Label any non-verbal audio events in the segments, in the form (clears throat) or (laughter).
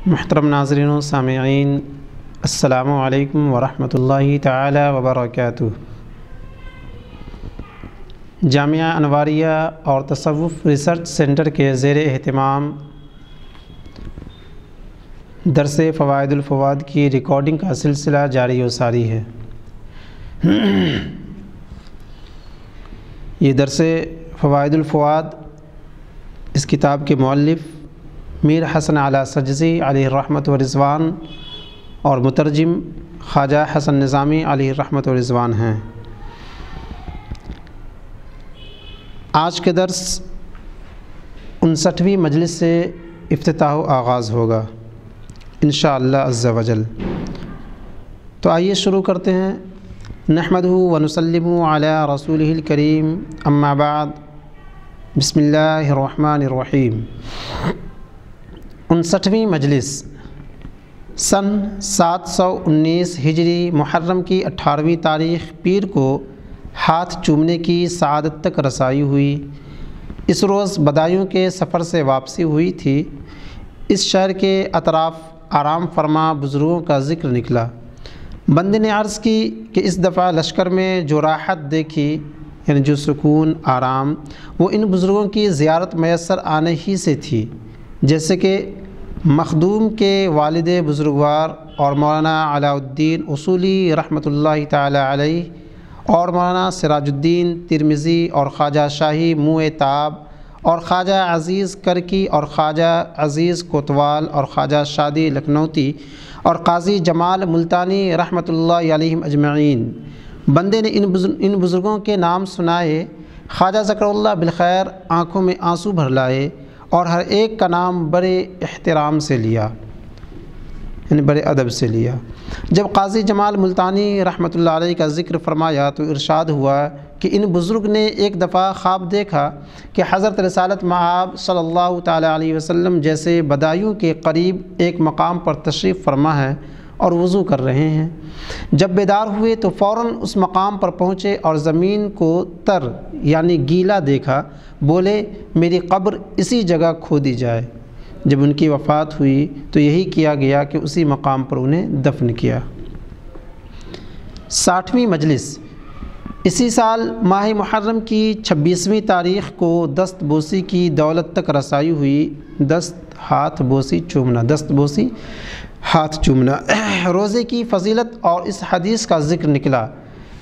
महतरम नाजरीन सामीन असलकम वरहमल ताली वबरक जामिया अनवारिया और तसवुफ़ रिसर्च सेंटर के ज़ेर अहतमाम दरस फ़वादुलफ़वाद की रिकॉर्डिंग का सिलसिला जारी व सारी है ये दरस फ़वादुलफ़वाद इस किताब के मौलफ़ मीर हसन आला सजज़ी रहमत व रिज़वान और मुतरजम ख्वाजा हसन निज़ामी अली रहमत रिज़वान हैं। आज के दर्स उनसठवीं मजलिस से अफ्ताह आगाज़ होगा इन शज़्ज़वजल तो आइए शुरू करते हैं। नहमद वनसलम अला रसूल करीम अम्माबाद बसमीम उनसठवीं मजलिस, सन 719 हिजरी मुहर्रम की अठारहवीं तारीख़, पीर को हाथ चूमने की सआदत तक रसाई हुई। इस रोज़ बदायूं के सफ़र से वापसी हुई थी। इस शहर के अतराफ़ आराम फरमा बुज़ुर्गों का ज़िक्र निकला। बंद ने अर्ज़ की कि इस दफ़ा लश्कर में जो राहत देखी, यानी जो सुकून, आराम, वो इन बुज़ुर्गों की ज़ियारत मैसर आने ही से थी। जैसे कि मखदूम के वालद बुज़ुर्गवार और मौलाना अलाउद्दीन उसूली रहमतुल्लाहि ताला और मौलाना सिराजुद्दीन तिरमिज़ी और ख्वाजा शाही मुँह ताब और ख्वाजा अज़ीज़ करकी और ख्वाजा अज़ीज़ कोतवाल और ख्वाजा शादी लखनौती और काजी जमाल मुल्तानी रहमतुल्लाहि अजमईन बंदे ने इन बुज़ुर्ग, इन बुज़ुर्गों के नाम सुनाए, ख्वाजा ज़करुल्ला बिलखैर आँखों में आँसू भर लाए और हर एक का नाम बड़े अहतराम से लिया, यानी बड़े अदब से लिया। जब काजी जमाल मुल्तानी रहमत का ज़िक्र फरमाया तो इरशाद हुआ कि इन बुज़ुर्ग ने एक दफ़ा ख्वाब देखा कि हज़रत रसालत महाब अलैहि वसल्लम जैसे बदायूँ के करीब एक मकाम पर तशरीफ़ फरमा है। और वज़ू कर रहे हैं। जब बेदार हुए तो फ़ौर उस मकाम पर पहुँचे और ज़मीन को तर, यानी गीला देखा। बोले, मेरी कब्र इसी जगह खो दी जाए। जब उनकी वफ़ात हुई तो यही किया गया कि उसी मकाम पर उन्हें दफन किया। साठवीं मजलिस। इसी साल माह मुहर्रम की छब्बीसवीं तारीख़ को दस्त बोसी की दौलत तक रसाई हुई। दस्त हाथ बोसी चूमना। दस्त बोसी हाथ चूमना। (clears throat) रोज़े की फजीलत और इस हदीस का ज़िक्र निकला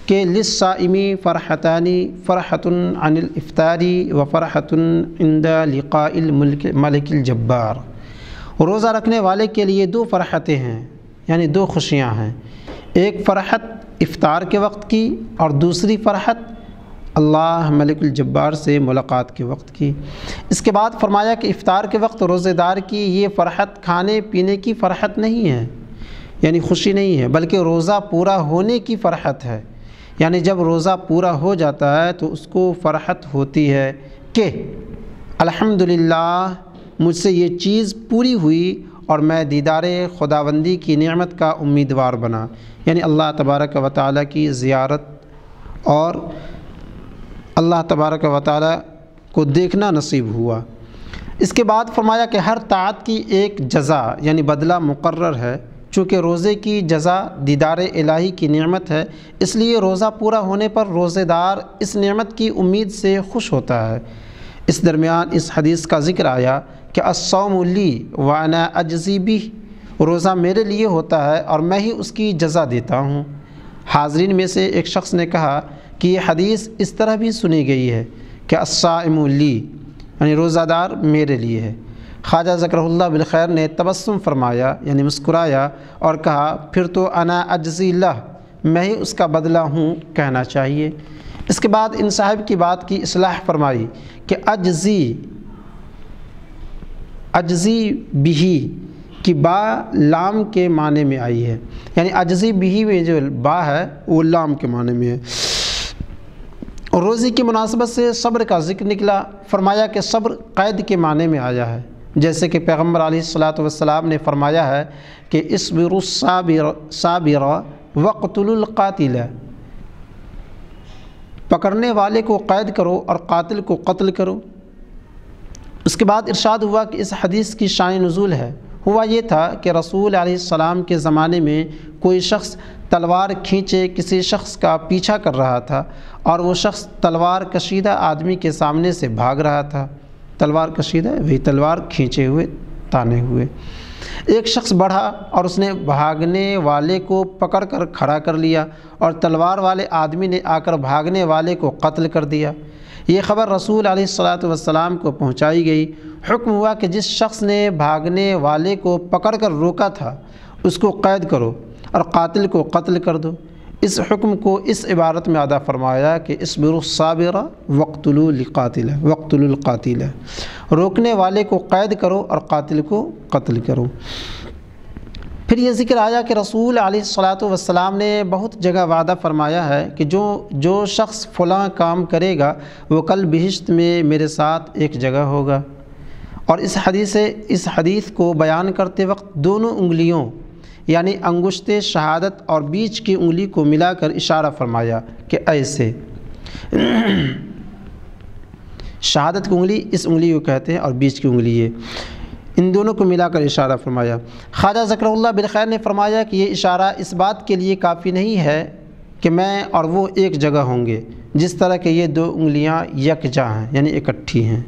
कि लिसाइमी फ़रहतानी फ़रहतन अनिल इफ्तारी व फ़रहतन इंदा लिक़ाइल रोज़ा रखने वाले के लिए दो फ़रहतें हैं, यानी दो खुशियाँ हैं। एक फ़रहत इफ़ार के वक्त की और दूसरी फ़रहत अल्लाह मलिकजब्बार से मुलाकात के वक्त की। इसके बाद फरमाया कि इफ़ार के वक्त रोज़ेदार की ये फ़रहत खाने पीने की फ़रहत नहीं है, यानी खुशी नहीं है, बल्कि रोज़ा पूरा होने की फ़रहत है। यानी जब रोज़ा पूरा हो जाता है तो उसको फ़रहत होती है कि अल्हम्दुलिल्लाह मुझसे ये चीज़ पूरी हुई और मैं दीदार खुदाबंदी की नेमत का उम्मीदवार बना। यानी अल्लाह तबारक व की ज़ियारत और अल्लाह तबारक व को देखना नसीब हुआ। इसके बाद फरमाया कि हर तात की एक जज़ा, यानी बदला मुकर्र है। चूँकि रोज़े की जज़ा दीदार इलाही की नेमत है, इसलिए रोज़ा पूरा होने पर रोज़ेदार इस नेमत की उम्मीद से खुश होता है। इस दरमियान इस हदीस का ज़िक्र आया कि असौमली वाना अजजीबी रोज़ा मेरे लिए होता है और मैं ही उसकी जज़ा देता हूँ। हाजरीन में से एक शख्स ने कहा कि यह हदीस इस तरह भी सुनी गई है कि अस्साइमुली यानी रोज़ादार मेरे लिए है। ख्वाजा ज़करल्ला बिलखैर ने तबस्सुम फरमाया, यानी मुस्कुराया और कहा, फिर तो अना अज्ज़ील्ला मैं ही उसका बदला हूँ कहना चाहिए। इसके बाद इन साहब की बात की असलाह फरमाई कि अज्जी अज्जी बिही की बा लाम के माने में आई है। यानी अज्जी बिही में जो बा है, वो लाम के माने में है। रोज़ी की मुनासबत से सब्र का ज़िक्र निकला। फरमाया कि सब्र कैद के माने में आया है। जैसे कि पैगंबर सलाम ने फरमाया है कि इस इसबिर वक़तुल्क़ातिल पकड़ने वाले को कैद करो और कातिल को कत्ल करो। उसके बाद इरशाद हुआ कि इस हदीस की शान नज़ुल है। हुआ ये था कि रसूल सलाम के ज़माने में कोई शख्स तलवार खींचे, किसी शख्स का पीछा कर रहा था और वो शख्स तलवार कशीदा आदमी के सामने से भाग रहा था। तलवार कशीदा वही तलवार खींचे हुए, ताने हुए। एक शख्स बढ़ा और उसने भागने वाले को पकड़ कर खड़ा कर लिया और तलवार वाले आदमी ने आकर भागने वाले को कत्ल कर दिया। ये ख़बर रसूल वसलाम को पहुंचाई गई। हुक्म हुआ कि जिस शख्स ने भागने वाले को पकड़ कर रोका था, उसको कैद करो और कातिल को कत्ल कर दो। इस हुक्म को इस इबारत में अदा फरमाया कि इसबिरसाबिरा वक्तुलकातिल वक्तुलकातिल रोकने वाले को कैद करो और कातिल को कत्ल करो। फिर ये ज़िक्र आया कि रसूल वसलाम ने बहुत जगह वादा फरमाया है कि जो जो शख्स फलां काम करेगा, वो कल बहिश्त में मेरे साथ एक जगह होगा। और इस हदीस इस हदीस को बयान करते वक्त दोनों उंगलियों यानी अंगुश्त शहादत और बीच की उंगली को मिलाकर इशारा फरमाया कि ऐसे। (clears throat) शहादत की उंगली इस उंगली को कहते हैं और बीच की उंगली ये। इन दोनों को मिलाकर इशारा फरमाया। ख्वाजा ज़करल्ला बिलखैर ने फरमाया कि ये इशारा इस बात के लिए काफ़ी नहीं है कि मैं और वो एक जगह होंगे, जिस तरह के ये दो उंगलियाँ यकजा हैं, यानी इकट्ठी हैं।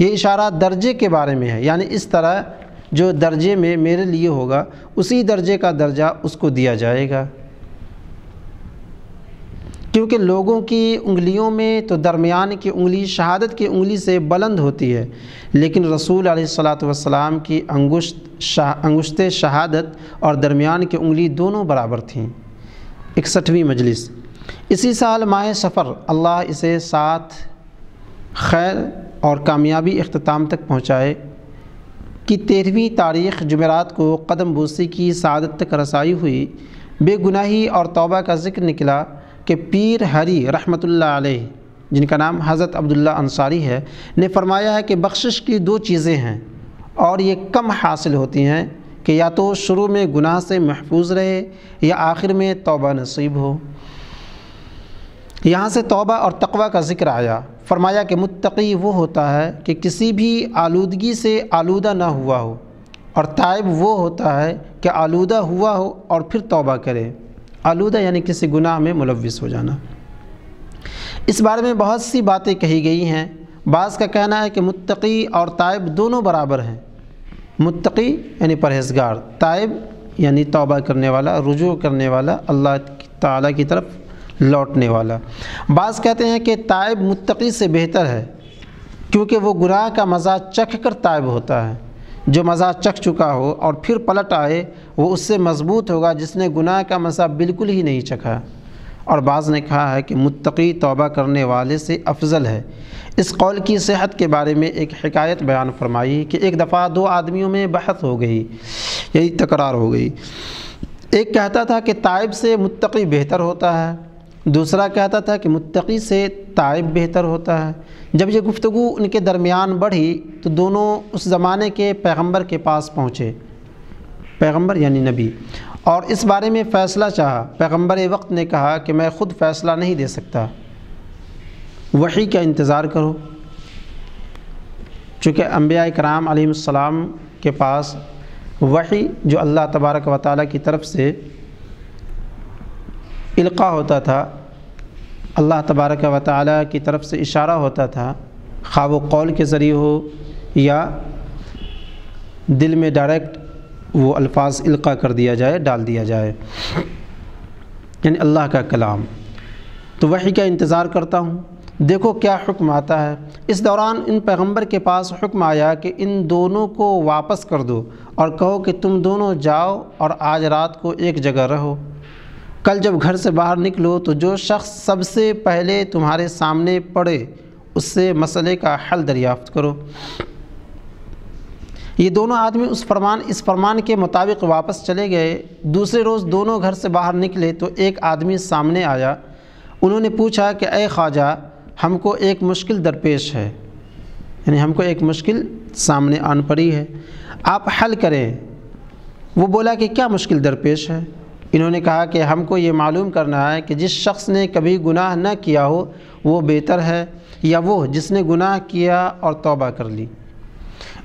ये इशारा दर्जे के बारे में है, यानी इस तरह जो दर्जे में मेरे लिए होगा, उसी दर्जे का दर्जा उसको दिया जाएगा। क्योंकि लोगों की उंगलियों में तो दरमियान की उंगली, शहादत की उंगली से बुलंद होती है, लेकिन रसूल वसलाम की अंगुश्त शाह अंगुश्त शहादत और दरमियान की उंगली दोनों बराबर थीं। इकसठवीं मजलिस। इसी साल माह सफ़र अल्लाह इसे साथ, खैर और कामयाबी अख्ताम तक पहुँचाए। कि तेरहवीं तारीख़ जमेरात को कदम बूसी की सदत तक रसाई हुई। बेगुनाही और तोबा का ज़िक्र निकला कि पीर हरी रहमतुल्लाह अलैह, जिनका नाम हज़रत अब्दुल्ला अंसारी है, ने फरमाया है कि बख्शिश की दो चीज़ें हैं और ये कम हासिल होती हैं कि या तो शुरू में गुनाह से महफूज रहे या आखिर में तोबा नसीब हो। यहाँ से तोबा और तकवा का ज़िक्र आया। फरमाया कि मुत्तकी वो होता है कि किसी भी आलूदगी से आलूदा ना हुआ हो और तायब वो होता है कि आलूदा हुआ हो और फिर तौबा करे। आलूदा यानी किसी गुनाह में मुलविस हो जाना। इस बारे में बहुत सी बातें कही गई हैं। बाज़ का कहना है कि मुत्तकी और तायब दोनों बराबर हैं। मुत्तकी यानी परहेजगार, ताइब यानी तौबा करने वाला, रुजू करने वाला अल्लाह ताला की तरफ़ लौटने वाला। बाज़ कहते हैं कि ताइब मुत्तकी से बेहतर है, क्योंकि वो गुनाह का मज़ा चख कर तायब होता है। जो मज़ा चख चुका हो और फिर पलट आए, वो उससे मज़बूत होगा जिसने गुनाह का मज़ा बिल्कुल ही नहीं चखा। और बाज़ ने कहा है कि मुत्तकी तौबा करने वाले से अफजल है। इस कौल की सेहत के बारे में एक हिकायत बयान फरमाई कि एक दफ़ा दो आदमियों में बहस हो गई, यही तकरार हो गई। एक कहता था कि ताइब से मुत्तकी बेहतर होता है दूसरा कहता था कि मुत्तकी से ताइब बेहतर होता है। जब ये गुफ्तु उनके दरमियान बढ़ी तो दोनों उस ज़माने के पैगंबर के पास पहुँचे। पैगंबर यानी नबी। और इस बारे में फ़ैसला चाहा। पैगंबर वक्त ने कहा कि मैं ख़ुद फ़ैसला नहीं दे सकता। वही का इंतज़ार करो। चूँकि अम्बिया कराम के पास वही जो अल्लाह तबारक व ताली की तरफ़ से इल्का होता था अल्लाह तबारक व ताली की तरफ़ से इशारा होता था खा वो कौल के ज़रिए हो या दिल में डायरेक्ट वो अल्फाज इल्का कर दिया जाए, डाल दिया जाए। यानी अल्लाह का कलाम। तो वही का इंतज़ार करता हूँ। देखो क्या हुक्म आता है। इस दौरान इन पैगंबर के पास हुक्म आया कि इन दोनों को वापस कर दो और कहो कि तुम दोनों जाओ और आज रात को एक जगह रहो। कल जब घर से बाहर निकलो तो जो शख्स सबसे पहले तुम्हारे सामने पड़े, उससे मसले का हल दरियाफ़्त करो। ये दोनों आदमी उस फरमान, इस फरमान के मुताबिक वापस चले गए। दूसरे रोज़ दोनों घर से बाहर निकले तो एक आदमी सामने आया। उन्होंने पूछा कि अय ख्वाजा, हमको एक मुश्किल दरपेश है। यानी हमको एक मुश्किल सामने आन पड़ी है। आप हल करें। वो बोला कि, क्या मुश्किल दरपेश है? इन्होंने कहा कि हमको ये मालूम करना है कि जिस शख्स ने कभी गुनाह न किया हो, वो बेहतर है, या वो जिसने गुनाह किया और तौबा कर ली।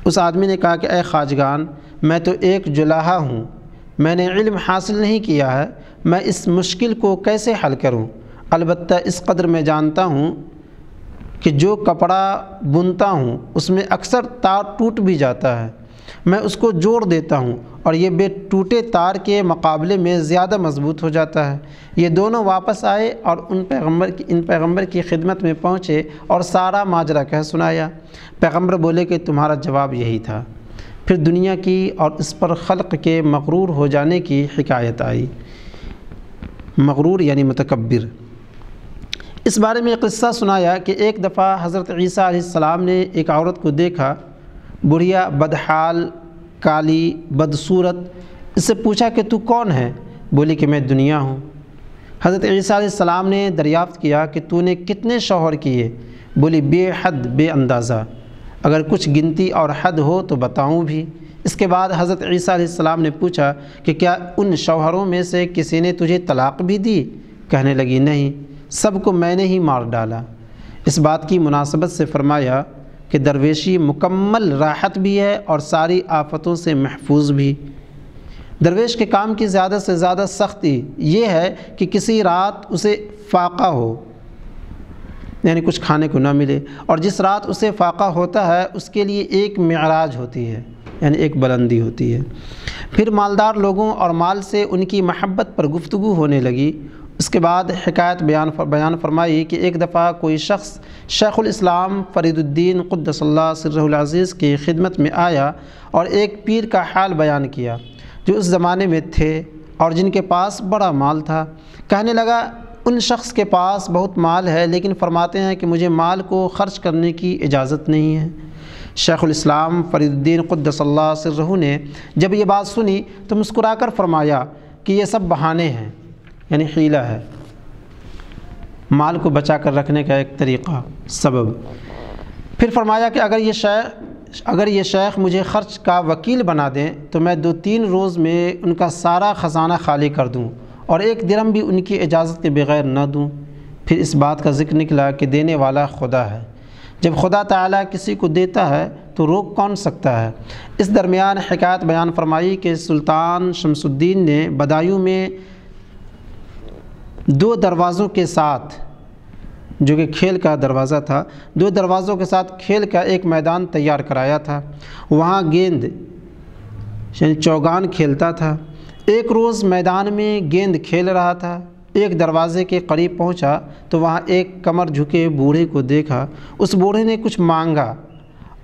उस आदमी ने कहा कि अय ख्वाजगान मैं तो एक जुलाहा हूँ। मैंने इल्म हासिल नहीं किया है। मैं इस मुश्किल को कैसे हल करूँ? अलबत्त इस कदर मैं जानता हूँ कि जो कपड़ा बुनता हूँ, उसमें अक्सर तार टूट भी जाता है। मैं उसको जोड़ देता हूँ और ये बे टूटे तार के मुकाबले में ज़्यादा मज़बूत हो जाता है। ये दोनों वापस आए और उन पैगंबर की, इन पैगंबर की खिदमत में पहुँचे और सारा माजरा कह सुनाया। पैगंबर बोले कि तुम्हारा जवाब यही था। फिर दुनिया की और इस पर ख़ल्क़ के मकरूर हो जाने की हिकायत आई। मकरूर यानी मतकबर इस बारे में क़स्सा सुनाया कि एक दफ़ा हज़रत ईसा सलाम ने एक औरत को देखा बुढ़िया, बदहाल, काली, बदसूरत, इससे पूछा कि तू कौन है? बोली कि मैं दुनिया हूँ। हज़रत ईसा सलाम ने दरियाफ़्त किया कि तूने कितने शौहर किए? बोली, बेहद, बेअंदाज़ा। अगर कुछ गिनती और हद हो तो बताऊँ भी। इसके बाद हज़रत ईसा सलाम ने पूछा कि क्या उन शौहरों में से किसी ने तुझे तलाक़ भी दी? कहने लगी, नहीं, सबको मैंने ही मार डाला। इस बात की मुनासबत से फ़रमाया कि दरवेशी मुकम्मल राहत भी है और सारी आफतों से महफूज भी। दरवेश के काम की ज़्यादा से ज़्यादा सख्ती ये है कि किसी रात उसे फाका हो, यानी कुछ खाने को ना मिले। और जिस रात उसे फाका होता है, उसके लिए एक मराज होती है, यानी एक बुलंदी होती है। फिर मालदार लोगों और माल से उनकी महब्बत पर गुफ्तु होने लगी उसके बाद हिकायत बयान फर, बयान फरमाई कि एक दफ़ा कोई शख्स शेख़ुलस्लाम फ़रीदुद्दीन क़ुद्दसल्लाज़ीज़ की खिदमत में आया और एक पीर का हाल बयान किया जो उस ज़माने में थे और जिनके पास बड़ा माल था। कहने लगा उन शख्स के पास बहुत माल है लेकिन फरमाते हैं कि मुझे माल को ख़र्च करने की इजाज़त नहीं है। शेख शेख़ुलस्लाम फ़रीदुद्दीन क़ुद्दसल्लाज़ ने जब ये बात सुनी तो मुस्कुरा कर फरमाया कि ये सब बहाने हैं। यानी हीला है। माल को बचा कर रखने का एक तरीक़ा, सबब। फिर फरमाया कि अगर ये शेख अगर ये शेख मुझे ख़र्च का वकील बना दें तो मैं दो तीन रोज़ में उनका सारा ख़जाना खाली कर दूँ और एक दिरम भी उनकी इजाज़त के बग़ैर न दूँ। फिर इस बात का ज़िक्र निकला कि देने वाला खुदा है। जब खुदा ताला किसी को देता है तो रोक कौन सकता है? इस दरमियान हकायत बयान फरमाई कि सुल्तान शमसुद्दीन ने बदायूं में दो दरवाज़ों के साथ, जो कि खेल का दरवाज़ा था, दो दरवाज़ों के साथ खेल का एक मैदान तैयार कराया था। वहाँ गेंद चौगान खेलता था। एक रोज़ मैदान में गेंद खेल रहा था। एक दरवाज़े के करीब पहुँचा तो वहाँ एक कमर झुके बूढ़े को देखा। उस बूढ़े ने कुछ मांगा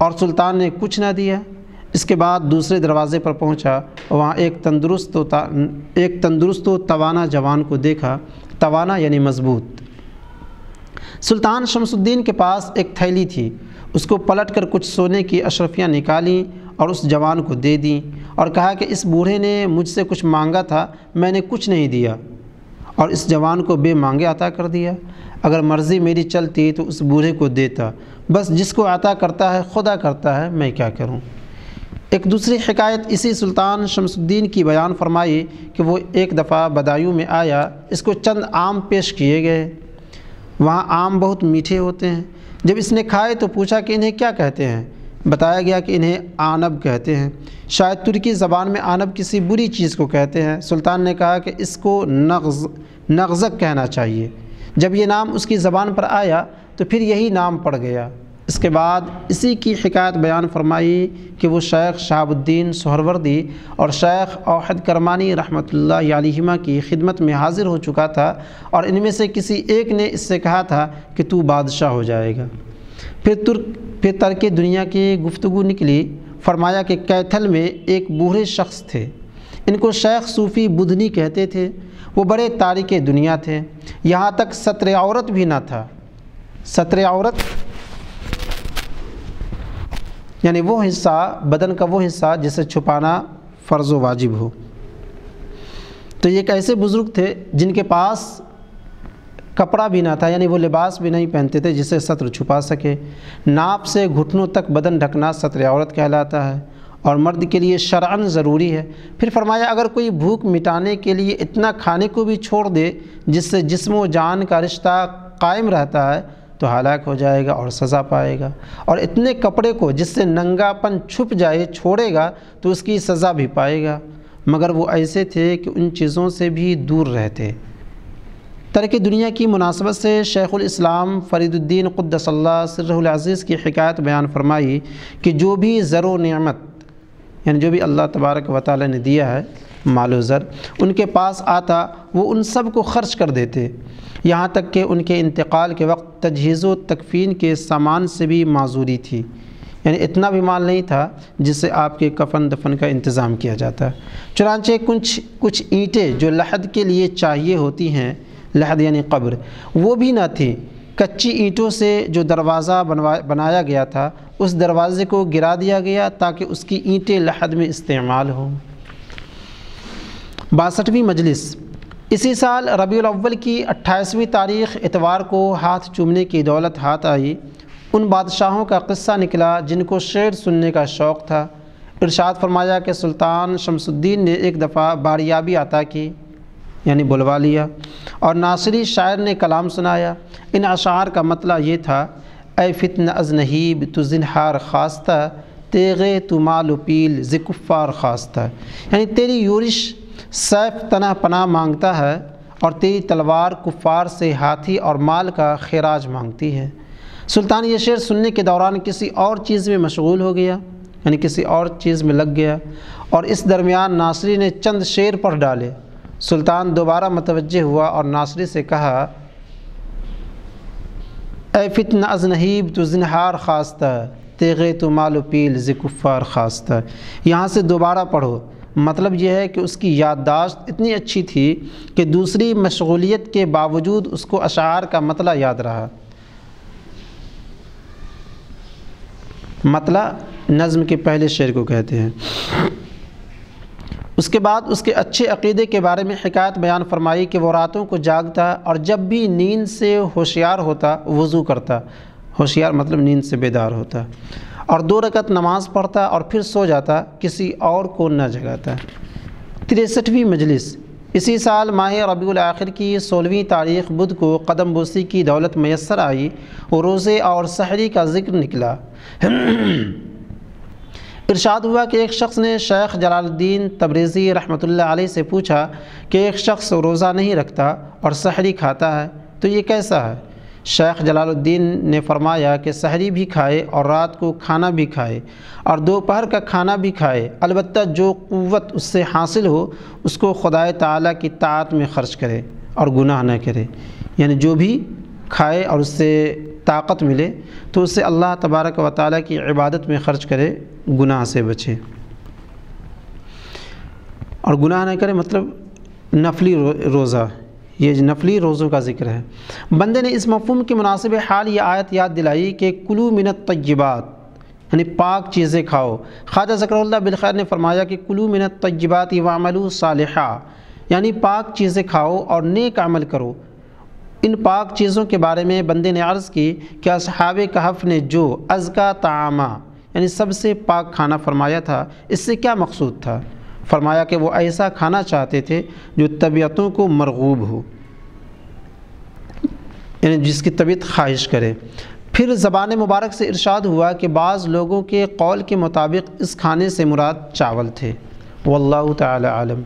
और सुल्तान ने कुछ ना दिया। इसके बाद दूसरे दरवाज़े पर पहुँचा। वहाँ एक तंदुरुस्त एक तंदुरुस्त तवाना जवान को देखा। तवाना यानी मज़बूत। सुल्तान शमसुद्दीन के पास एक थैली थी। उसको पलट कर कुछ सोने की अशरफियाँ निकाली और उस जवान को दे दी और कहा कि इस बूढ़े ने मुझसे कुछ मांगा था, मैंने कुछ नहीं दिया। और इस जवान को बे मांगे अता कर दिया। अगर मर्ज़ी मेरी चलती तो उस बूढ़े को देता। बस जिसको अता करता है, खुदा करता है, मैं क्या करूँ? एक दूसरी शिकायत इसी सुल्तान शमसुद्दीन की बयान फरमाई कि वो एक दफ़ा बदायूं में आया, इसको चंद आम पेश किए गए। वहाँ आम बहुत मीठे होते हैं। जब इसने खाए तो पूछा कि इन्हें क्या कहते हैं? बताया गया कि इन्हें आनब कहते हैं। शायद तुर्की ज़बान में आनब किसी बुरी चीज़ को कहते हैं। सुल्तान ने कहा कि इसको नगज़, नगज़क कहना चाहिए। जब ये नाम उसकी ज़बान पर आया तो फिर यही नाम पड़ गया। इसके बाद इसी की शिकायत बयान फरमाई कि वो शेख शहाबुद्दीन सहरवर्दी और शेख अहद करमानी रहमतुल्लाह की खिदमत में हाज़िर हो चुका था और इनमें से किसी एक ने इससे कहा था कि तू बादशाह हो जाएगा। फिर तुर्क, फिर तर्क दुनिया की गुफ्तु निकली। फरमाया कि कैथल में एक बूढ़े शख्स थे। इनको शेख सूफ़ी बुधनी कहते थे। वो बड़े तारिक दुनिया थे। यहाँ तक सत्र औरत भी ना था। सत्र औरत यानी वो हिस्सा, बदन का वो हिस्सा जिसे छुपाना फ़र्ज़ वाजिब हो। तो ये एक ऐसे बुज़ुर्ग थे जिनके पास कपड़ा भी ना था, यानी वो लिबास भी नहीं पहनते थे जिसे सत्र छुपा सके। नाप से घुटनों तक बदन ढकना सत्र औरत कहलाता है और मर्द के लिए शरअन ज़रूरी है। फिर फरमाया, अगर कोई भूख मिटाने के लिए इतना खाने को भी छोड़ दे जिससे जिस्म जान का रिश्ता कायम रहता है तो हलाक हो जाएगा और सज़ा पाएगा। और इतने कपड़े को जिससे नंगापन छुप जाए, छोड़ेगा तो उसकी सज़ा भी पाएगा। मगर वो ऐसे थे कि उन चीज़ों से भी दूर रहते। तरक दुनिया की मुनासबत से शेख़ुलस्लाम फ़रीदुद्दीन सर्रज़ीज़ की हिकायत बयान फरमाई कि जो भी ज़रो नमत यानी जो भी अल्लाह तबारक व ताली ने दिया है मालो ज़र, उनके पास आता, वो उन सबको ख़र्च कर देते। यहाँ तक कि उनके इंतकाल के वक्त तजहीज़ तकफ़ीन के सामान से भी माजूरी थी। यानी इतना भी माल नहीं था, जिससे आपके कफन दफन का इंतज़ाम किया जाता। चुनाचे कुछ कुछ ईंटें जो लहद के लिए चाहिए होती हैं, लहद यानी कब्र, वो भी ना थी। कच्ची ईंटों से जो दरवाज़ा बनवा, बनाया गया था, उस दरवाज़े को गिरा दिया गया ताकि उसकी ईंटें लहद में इस्तेमाल हों। बासठवीं मजलिस। इसी साल रबी अव्वल की अट्ठाईसवीं तारीख़ इतवार को हाथ चूमने की दौलत हाथ आई। उन बादशाहों का क़स्सा निकला जिनको शेर सुनने का शौक़ था। इरशाद फरमाया कि सुल्तान शमसुद्दीन ने एक दफ़ा बारियाबी अता की, यानी बुलवा लिया और नासरी शायर ने कलाम सुनाया। इन अशार का मतला ये था ए फितन अज नहीब तो जिनहार खास्ता, तेगे तो माल पील, ज़िकुफ़ार खास्ता। यानी तेरी यूरिश सैफ तना पना माँगता है और तेरी तलवार कुफ़ार से हाथी और माल का खराज मांगती है। सुल्तान ये शेर सुनने के दौरान किसी और चीज़ में मशगूल हो गया, यानी किसी और चीज़ में लग गया और इस दरमियान नासरी ने चंद शेर पढ़ डाले। सुल्तान दोबारा मतवजह हुआ और नासरी से कहा ए फितन अज नहीब तो जिनहार खास्ता तेगे तो मालो पील ज़िकुफ़ार खास्ता यहाँ से दोबारा पढ़ो मतलब यह है कि उसकी याददाश्त इतनी अच्छी थी कि दूसरी मशगूलियत के बावजूद उसको अशार का मतला याद रहा। मतला नज़म के पहले शेर को कहते हैं। उसके बाद उसके अच्छे अकीदे के बारे में हिकायत बयान फरमाई कि वो रातों को जागता और जब भी नींद से होशियार होता, वज़ू करता। होशियार मतलब नींद से बेदार होता और दो रकत नमाज़ पढ़ता और फिर सो जाता किसी और को न जगाता तिरसठवीं मजलिस। इसी साल माह रबी आखिर की सोलहवीं तारीख बुध को कदम बोसी की दौलत मैसर आई और रोज़े और सहरी का ज़िक्र निकला। इरशाद हुआ कि एक शख्स ने शेख जलालुद्दीन तबरेज़ी रहमतुल्लाह से पूछा कि एक शख्स रोज़ा नहीं रखता और सहरी खाता है तो ये कैसा है? शेख जलालुद्दीन ने फरमाया कि सहरी भी खाए और रात को खाना भी खाए और दोपहर का खाना भी खाए अलबत्त जो क़ुव्वत उससे हासिल हो उसको खुदाए ताला की तात में ख़र्च करे और गुनाह न करे। यानी जो भी खाए और उससे ताकत मिले तो उससे अल्लाह तबारक व ताली की इबादत में ख़र्च करे गुनाह से बचे। और गुनाह न करे मतलब नफली रो, रोज़ा। ये नफली रोज़ों का ज़िक्र है। बंदे ने इस मफहम के मुनासिब हाल ये आयत याद दिलाई कि कुलू मिनत तयबात यानी पाक चीज़ें खाओ। ख्वाजा ज़करल्ला बिलखैर ने फरमाया कि कुलू मिनत तयबात वामलू सालहा, यानी पाक चीज़ें खाओ और नेक अमल करो। इन पाक चीज़ों के बारे में बंदे ने अर्ज़ की कि असहाब कहफ़ ने जो अज़का तामा, यानी सबसे पाक खाना फरमाया था, इससे क्या मकसूद था? फरमाया कि वो ऐसा खाना चाहते थे जो तबीयतों को मरगूब हो, यानी जिसकी तबीयत ख्वाहिश करे। फिर ज़बान मुबारक से इरशाद हुआ कि बाज़ लोगों के कौल के मुताबिक इस खाने से मुराद चावल थे। वल्लाह तालम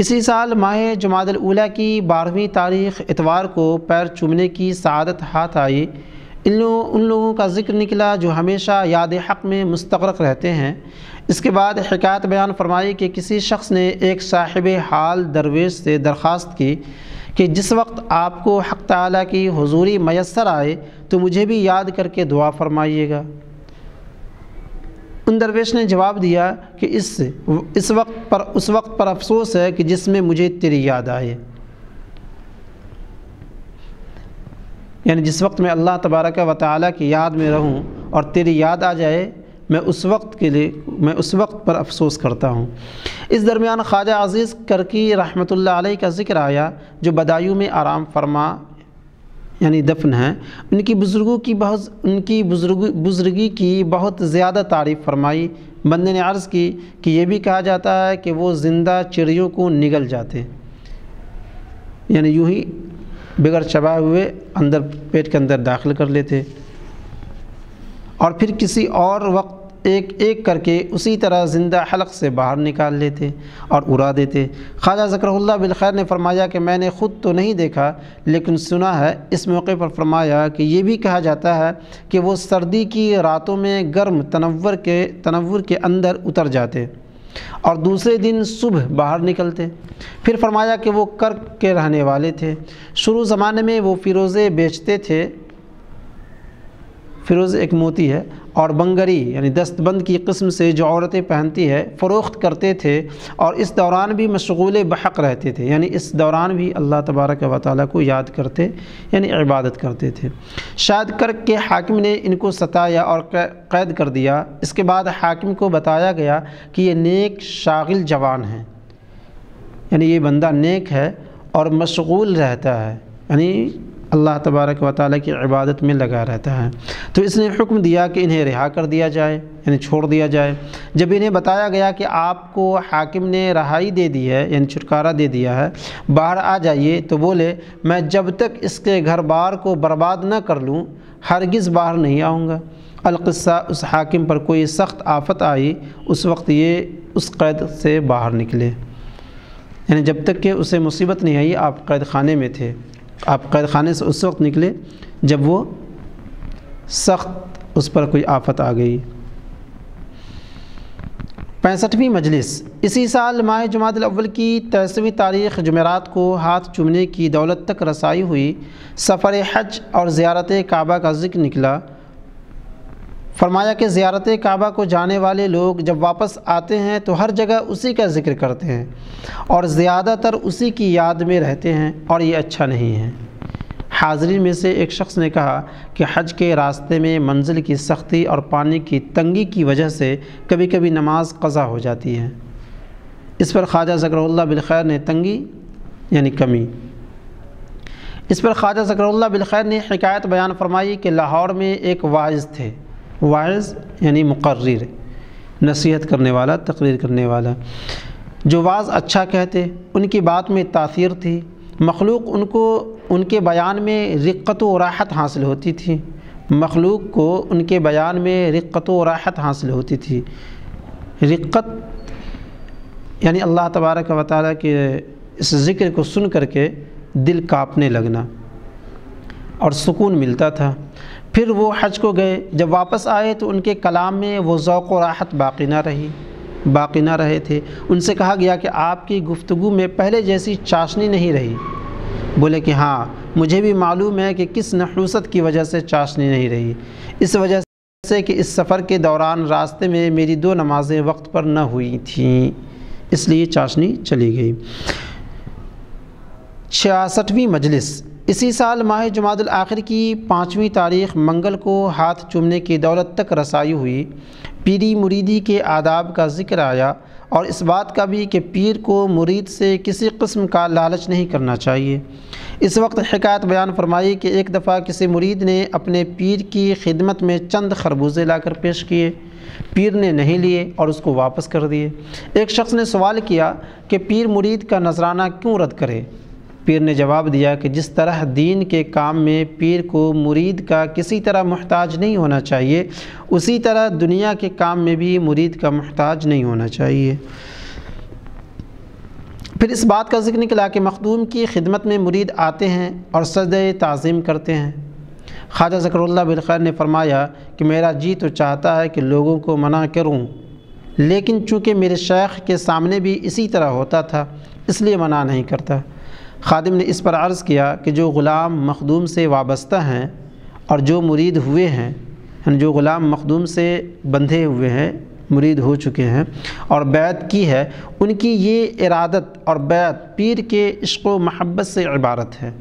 इसी साल माह जमातला की बारहवीं तारीख़ इतवार को पैर चूमने की सआदत हाथ आई। इन लोगों उन लोगों का ज़िक्र निकला जो हमेशा याद हक़ में मुस्तरक रहते हैं। इसके बाद हकायत बयान फरमाई कि किसी शख्स ने एक साहिब हाल दरवेश से दरख्वास्त की कि जिस वक्त आपको हक़ ताला की हुजूरी मैसर आए तो मुझे भी याद करके दुआ फरमाइएगा। उन दरवेश ने जवाब दिया कि इस इस वक्त पर, उस वक्त पर अफसोस है कि जिसमें मुझे तेरी याद आए। यानी जिस वक्त मैं अल्लाह तबारक व ताली की याद में रहूँ और तेरी याद आ जाए, मैं उस वक्त के लिए, मैं उस वक्त पर अफसोस करता हूँ। इस दरमियान ख्वाजा अज़ीज़ करकी रहमत का ज़िक्र आया, जो बदायूँ में आराम फरमा, यानी दफन हैं। उनकी बुज़ुर्गों की बहुत, उनकी बुज़ुर्ग, बुज़ुर्गी की बहुत ज़्यादा तारीफ़ फरमाई। बंदे ने अर्ज़ की कि यह भी कहा जाता है कि वो ज़िंदा चिड़ियों को निगल जाते। यानी यूँ ही बगैर चबाए हुए अंदर पेट के अंदर दाखिल कर लेते। और फिर किसी और वक्त एक एक करके उसी तरह ज़िंदा हलक से बाहर निकाल लेते और उड़ा देते। ख्वाजा ज़करल्ला बिलखैर ने फरमाया कि मैंने ख़ुद तो नहीं देखा, लेकिन सुना है। इस मौके पर फरमाया कि ये भी कहा जाता है कि वो सर्दी की रातों में गर्म तनवर के तनवर के अंदर उतर जाते। और दूसरे दिन सुबह बाहर निकलते। फिर फरमाया कि वो कर के रहने वाले थे। शुरू ज़माने में वो फ़िरोज़े बेचते थे। फ़िरोज़ एक मोती है। और बंगरी, यानी दस्तबंद की किस्म से जो औरतें पहनती है, फ़रोख्त करते थे और इस दौरान भी मशगूल बहक रहते थे। यानी इस दौरान भी अल्लाह तबारक व को याद करते, यानी इबादत करते थे। शायद कर के हाकिम ने इनको सताया और कैद कर दिया। इसके बाद हाकिम को बताया गया कि ये नेक शागिल जवान हैं। यानी ये बंदा नेक है और मशगूल रहता है। यानी अल्लाह तबारक व ताली की इबादत में लगा रहता है। तो इसने हुक्म दिया कि इन्हें रिहा कर दिया जाए यानी छोड़ दिया जाए। जब इन्हें बताया गया कि आपको हाकिम ने रहाई दे दी है, यानी छुटकारा दे दिया है, बाहर आ जाइए तो बोले, मैं जब तक इसके घर बार को बर्बाद न कर लूँ, हरगिज़ बाहर नहीं आऊँगा। अलक़स्सा, उस हाकिम पर कोई सख्त आफत आई, उस वक्त ये उस कैद से बाहर निकले। यानी जब तक कि उसे मुसीबत नहीं आई, आप कैद खाने में थे। आप कैद खाने से उस वक्त निकले जब वो सख्त उस पर कोई आफत आ गई। पैंसठवीं मजलिस। इसी साल माह जमात अव्वल की तेईसवीं तारीख़ जमेरात को हाथ चुमने की दौलत तक रसाई हुई। सफ़र हज और ज़्यारत काबा का ज़िक्र निकला। फरमाया कि ज़्यारत काबा को जाने वाले लोग जब वापस आते हैं तो हर जगह उसी का ज़िक्र करते हैं और ज़्यादातर उसी की याद में रहते हैं और ये अच्छा नहीं है। हाजरी में से एक शख्स ने कहा कि हज के रास्ते में मंजिल की सख्ती और पानी की तंगी की वजह से कभी कभी नमाज़ कज़ा हो जाती है। इस पर ख्वाजा ज़करल्ला बिलखैर ने तंगी यानी कमी। इस पर ख्वाजा ज़करल्ला बिलखैर ने शिकायत बयान फरमाई कि लाहौर में एक वाइज़ थे। वाइज़ यानी मुकर्र नसीहत करने वाला, तकरीर करने वाला। जो वाज अच्छा कहते, उनकी बात में तासीर थी। मखलूक उनको, उनके बयान में रिक्कत व राहत हासिल होती थी। मखलूक को उनके बयान में रिक्कत व राहत हासिल होती थी। रिक्कत, यानी अल्लाह तबारक व ताली के इस ज़िक्र को सुन करके दिल काँपने लगना और सुकून मिलता था। फिर वो हज को गए। जब वापस आए तो उनके कलाम में वो ज़ौक़ राहत बाकी ना रही, बाकी ना रहे थे। उनसे कहा गया कि आपकी गुफ्तु में पहले जैसी चाशनी नहीं रही। बोले कि हाँ मुझे भी मालूम है कि किस नहूसत की वजह से चाशनी नहीं रही। इस वजह से कि इस सफ़र के दौरान रास्ते में मेरी दो नमाज़ें वक्त पर न हुई थीं, इसलिए चाशनी चली गई। छियासठवीं मजलिस इसी साल माह जमातुल आखिर की पाँचवीं तारीख़ मंगल को हाथ चूमने की दौलत तक रसाई हुई। पीरी मुरीदी के आदाब का ज़िक्र आया और इस बात का भी कि पीर को मुरीद से किसी किस्म का लालच नहीं करना चाहिए। इस वक्त शिकायत बयान फरमाई कि एक दफ़ा किसी मुरीद ने अपने पीर की खिदमत में चंद खरबूजे लाकर पेश किए। पीर ने नहीं लिए और उसको वापस कर दिए। एक शख्स ने सवाल किया कि पीर मुरीद का नजराना क्यों रद्द करे? पीर ने जवाब दिया कि जिस तरह दीन के काम में पीर को मुरीद का किसी तरह मोहताज नहीं होना चाहिए, उसी तरह दुनिया के काम में भी मुरीद का मोहताज नहीं होना चाहिए। फिर इस बात का ज़िक्र निकला कि मखदूम की खिदमत में मुरीद आते हैं और सद तज़ीम करते हैं। ख्वाजा ज़करुल्ला बिलखैर ने फरमाया कि मेरा जी तो चाहता है कि लोगों को मना करूँ, लेकिन चूँकि मेरे शेख के सामने भी इसी तरह होता था, इसलिए मना नहीं करता। खादिम ने इस पर अर्ज़ किया कि जो ग़ुलाम मखदूम से वाबस्ता हैं और जो मुरीद हुए हैं जो ग़ुलाम मखदूम से बंधे हुए हैं, मुरीद हो चुके हैं और बैत की है, उनकी ये इरादत और बैत पीर के इश्क़ महब्बत से इबारत है।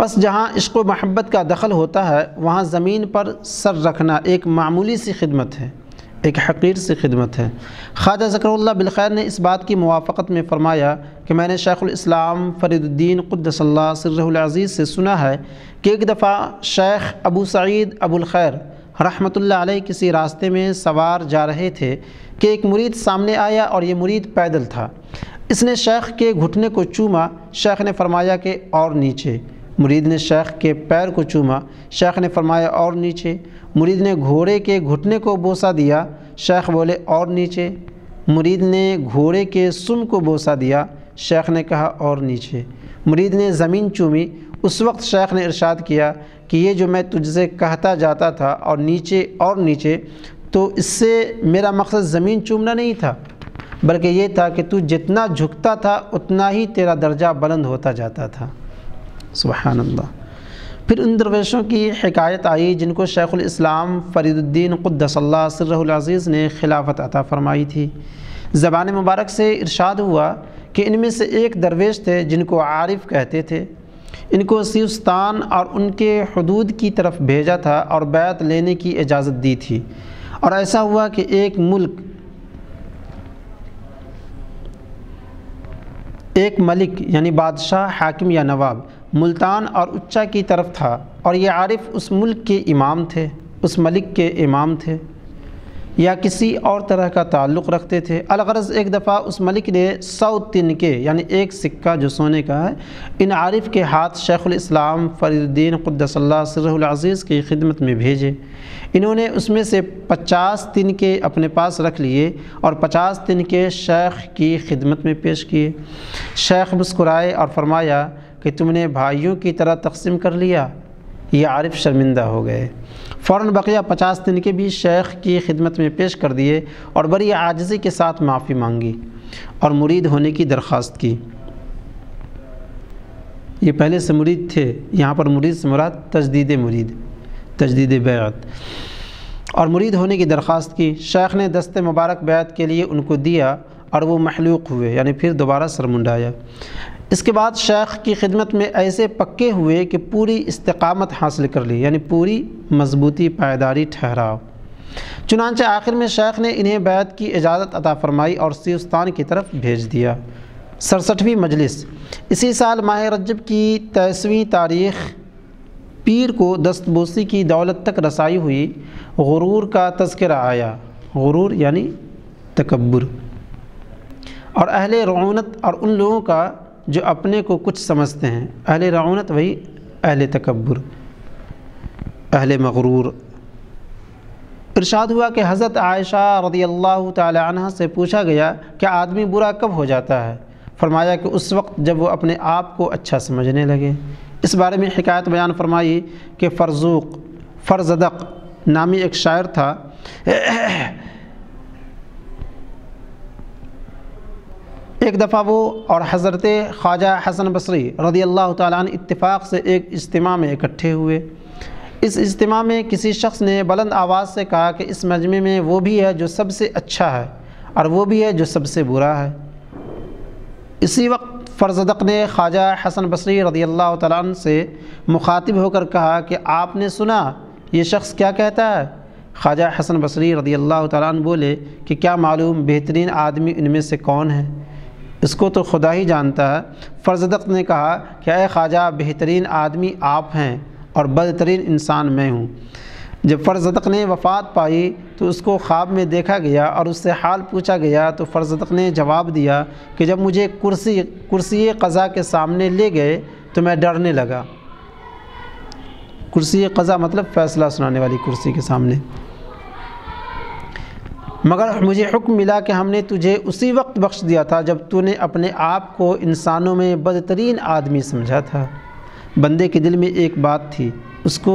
बस जहाँ इश्क़ महब्बत का दखल होता है, वहाँ ज़मीन पर सर रखना एक मामूली सी खिदमत है। एक हकीर से खिदमत है। ख्वाजा ज़करुल्ला बिलखैर ने इस बात की मुवाफ़त में फ़रमाया कि मैंने शेख़ुलस्लाम फ़रीदुद्दीन क़ुद्दसल्लाज़ीज़ से सुना है कि एक दफ़ा शेख अबू सईद अबुल खैर रहमतुल्लाह अलैह किसी रास्ते में सवार जा रहे थे कि एक मुरीद सामने आया और ये मुरीद पैदल था। इसने शेख के घुटने को चूमा। शेख ने फरमाया कि और नीचे। मुरीद ने शेख के पैर को चूमा। शेख ने फरमाया, और नीचे। मुरीद ने घोड़े के घुटने को बोसा दिया। शेख बोले, और नीचे। मुरीद ने घोड़े के सुम को बोसा दिया। शेख ने कहा, और नीचे। मुरीद ने ज़मीन चूमी। उस वक्त शेख ने इरशाद किया कि ये जो मैं तुझसे कहता जाता था, और नीचे और नीचे तो इससे मेरा मकसद ज़मीन चूमना नहीं था, बल्कि ये था कि तू जितना झुकता था, उतना ही तेरा दर्जा बुलंद होता जाता था। सुबहान अल्लाह फिर उन दरवेशों की हकायत आई जिनको शेख शेख़ुलस्लाम फ़रीदुद्दीन क़ुद्दसल्ला सर्रज़ीज़ ने खिलाफत अता फ़रमाई थी। ज़बान मुबारक से इरशाद हुआ कि इनमें से एक दरवेश थे जिनको आरिफ कहते थे। इनको सिस्तान और उनके हदूद की तरफ़ भेजा था और बैत लेने की इजाज़त दी थी। और ऐसा हुआ कि एक मुल्क, एक मलिक यानी बादशाह हाकिम या नवाब मुल्तान और उच्चा की तरफ़ था और ये आरिफ उस मुल्क के इमाम थे, उस मलिक के इमाम थे, या किसी और तरह का ताल्लुक़ रखते थे। अलगरज एक दफ़ा उस मलिक ने सौ तिन के, यानी एक सिक्का जो सोने का है, इन आरिफ के हाथ शेख़ुलस्लाम फ़रीद्दीन क़ुद्दसल्लाज़ीज़ की खिदमत में भेजे। इन्होंने उसमें से पचास तिन के अपने पास रख लिए और पचास तिन के शेख की खिदमत में पेश किए। शेख मुस्कुराए और फरमाया कि तुमने भाइयों की तरह तकसीम कर लिया। ये आरिफ शर्मिंदा हो गए। फ़ौर बकिया पचास दिन के भी शेख की खिदमत में पेश कर दिए और बड़ी आजज़ी के साथ माफ़ी मांगी और मुरीद होने की दरख्वास्त की। ये पहले से मुरीद थे, यहाँ पर मुरीद से मुराद तजदीद मुरीद, तजदीद बैत। और मुरीद होने की दरख्वास्त की। शेख ने दस्ते मुबारक बैत के लिए उनको दिया और वो महलूक हुए, यानी फिर दोबारा सर मुंडाया। इसके बाद शेख की खिदमत में ऐसे पक्के हुए कि पूरी इस्तकामत हासिल कर ली, यानी पूरी मजबूती पायदारी ठहराव। चुनानचे आखिर में शेख ने इन्हें बैत की इजाज़त अता फ़रमाई और सिस्तान की तरफ़ भेज दिया। सड़सठवीं मजलिस। इसी साल माह रजब की तेईसवीं तारीख़ पीर को दस्तबोसी की दौलत तक रसाई हुई, गुरूर का तस्करा आया। गुरूर यानी तकबर और अहले रौनत और उन लोगों का जो अपने को कुछ समझते हैं। अहले रौनत वही अहले तकबर अहले मगरूर। इरशाद हुआ कि हज़रत आयशा रदी अल्लाह तह से पूछा गया कि आदमी बुरा कब हो जाता है? फरमाया कि उस वक्त जब वो अपने आप को अच्छा समझने लगे। इस बारे में हिकायत बयान फरमाई कि फ़रजूक, फ़रजदक नामी एक शायर था। एक दफ़ा वो और हज़रत ख्वाजा हसन बसरी रदी अल्लाह तन इत्तेफाक से एक इज्तम में इकट्ठे हुए। इस इज्तम में किसी शख्स ने बुलंद आवाज़ से कहा कि इस मजमे में वो भी है जो सबसे अच्छा है और वो भी है जो सबसे बुरा है। इसी वक्त फ़रजदक ने ख्वाजा हसन बसरी रदी अल्लाह तन से मुखातिब होकर कहा कि आपने सुना ये शख्स क्या कहता है? ख्वाजा हसन बसरी रदी अल्लाह तन बोले कि क्या मालूम बेहतरीन आदमी इनमें से कौन है? इसको तो खुदा ही जानता है। फ़र्जदक ने कहा कि अः ख्वाजा बेहतरीन आदमी आप हैं और बदतरीन इंसान मैं हूँ। जब फ़र्जदक ने वफ़ात पाई तो उसको ख्वाब में देखा गया और उससे हाल पूछा गया तो फ़र्जदक ने जवाब दिया कि जब मुझे कुर्सी कुर्सी क़ज़ा के सामने ले गए तो मैं डरने लगा। कुर्सी क़ज़ा मतलब फ़ैसला सुनाने वाली कुर्सी के सामने। मगर मुझे हुक्म मिला कि हमने तुझे उसी वक्त बख्श दिया था जब तूने अपने आप को इंसानों में बदतरीन आदमी समझा था। बंदे के दिल में एक बात थी, उसको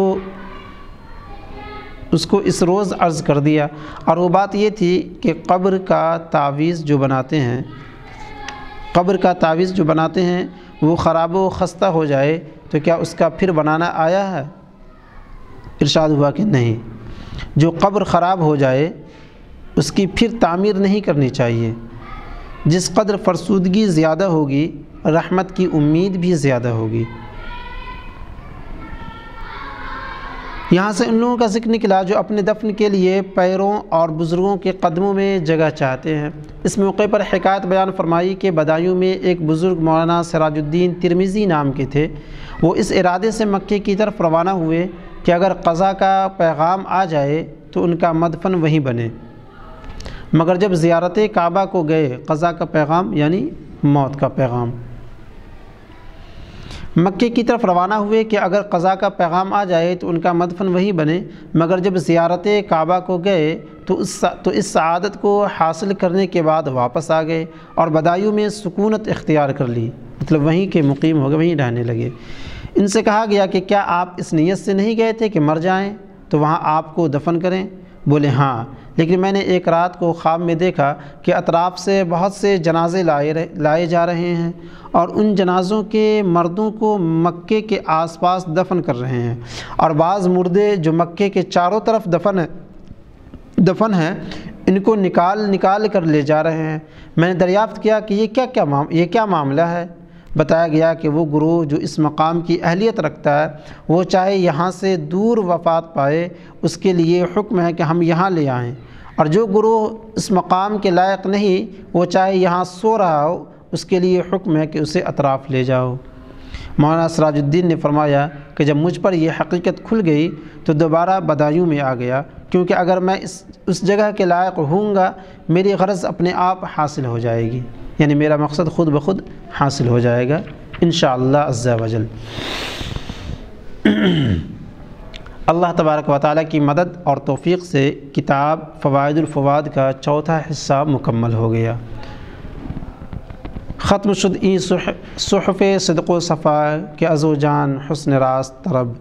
उसको इस रोज़ अर्ज़ कर दिया और वो बात ये थी कि कब्र का तावीज़ जो बनाते हैं, कब्र का तावीज़ जो बनाते हैं, वो ख़राब व खस्ता हो जाए तो क्या उसका फिर बनाना आया है? इरशाद हुआ कि नहीं। जो कब्र ख़राब हो जाए उसकी फिर तामीर नहीं करनी चाहिए। जिस कदर फरसूदगी ज़्यादा होगी, रहमत की उम्मीद भी ज़्यादा होगी। यहाँ से उन लोगों का ज़िक्र निकला जो अपने दफन के लिए पैरों और बुज़ुर्गों के कदमों में जगह चाहते हैं। इस मौके पर हकायत बयान फरमाई के बदायूं में एक बुज़ुर्ग मौलाना सराजुद्दीन तिरमिज़ी नाम के थे। वो इस इरादे से मक्के की तरफ़ रवाना हुए कि अगर क़ज़ा का पैगाम आ जाए तो उनका मदफन वहीं बने। मगर जब ज़ियारत काबा को गए, क़ज़ा का पैगाम, यानी मौत का पैगाम। मक्के की तरफ़ रवाना हुए कि अगर क़ज़ा का पैगाम आ जाए तो उनका मदफन वही बने। मगर जब ज़ियारत काबा को गए तो उस तो इस आदत को हासिल करने के बाद वापस आ गए और बदायूं में सुकूनत इख्तियार कर ली। मतलब वहीं के मुकीम हो गए, वहीं रहने लगे। इनसे कहा गया कि क्या आप इस नीयत से नहीं गए थे कि मर जाएँ? तो वहाँ आपको दफन करें। बोले हाँ। लेकिन मैंने एक रात को ख्वाब में देखा कि अतराफ़ से बहुत से जनाजे लाए लाए जा रहे हैं और उन जनाज़ों के मर्दों को मक्के के आसपास दफन कर रहे हैं। और बाज़ मुर्दे जो मक्के के चारों तरफ़ दफन है दफन हैं, इनको निकाल निकाल कर ले जा रहे हैं। मैंने दरियाफ़्त किया कि ये क्या क्या माम, ये क्या मामला है? बताया गया कि वो गुरु जो इस मकाम की अहलियत रखता है, वो चाहे यहाँ से दूर वफ़ात पाए, उसके लिए हुक्म है कि हम यहाँ ले आएँ। और जो गुरु इस मकाम के लायक नहीं, वो चाहे यहाँ सो रहा हो, उसके लिए हुक्म है कि उसे अतराफ़ ले जाओ। मौलाना सराजुद्दीन ने फरमाया कि जब मुझ पर यह हकीकत खुल गई तो दोबारा बदायूँ में आ गया, क्योंकि अगर मैं इस, उस जगह के लायक हूँगा मेरी गरज़ अपने आप हासिल हो जाएगी। यानी मेरा मकसद ख़ुद ब खुद हासिल हो जाएगा इन अज़्ज़ा वजल अल्लाह तबारक व की मदद और तोफ़ी से किताब फ़वादुलफ़वाद का चौथा हिस्सा मुकम्मल हो गया। ख़त्म शुद ई सहफ़ सदक़ सफ़ा के अज़ो जान हसन रास तरब,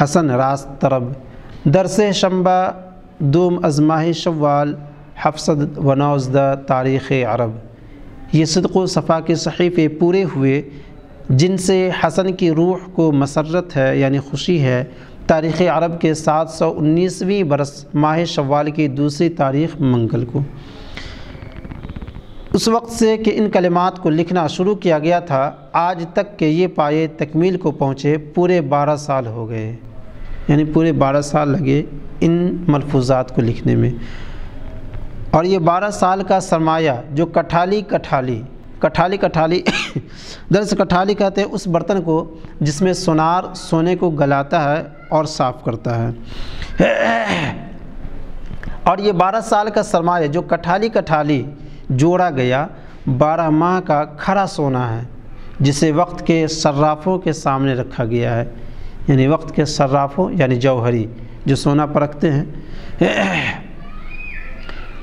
हसन रास तरब, दरस शम्बा दुम अज़माह शवाल हफसद व तारीख़ अरब। ये सदक़ सफ़ा के सहीफ़े पूरे हुए, जिनसे हसन की रूह को मसरत है, यानी खुशी है, तारीख़ अरब के सात सौ उन्नीसवीं बरस माह शवाल की दूसरी तारीख़ मंगल को। उस वक्त से कि इन कलिमात को लिखना शुरू किया गया था, आज तक के ये पाए तकमील को पहुँचे पूरे बारह साल हो गए। यानी पूरे बारह साल लगे इन मलफूज़ात को लिखने में। और ये बारह साल का सरमाया, जो कठाली कठाली कठाली कठाली, (coughs) दरअसल कठाली कहते हैं उस बर्तन को जिसमें सोनार सोने को गलाता है और साफ़ करता है। (coughs) और ये बारह साल का सरमाया, जो कठाली कठाली जोड़ा गया, बारह माह का खरा सोना है, जिसे वक्त के सर्राफ़ों के सामने रखा गया है। यानी वक्त के सर्राफ़ों, यानी जौहरी, जो सोना परखते हैं।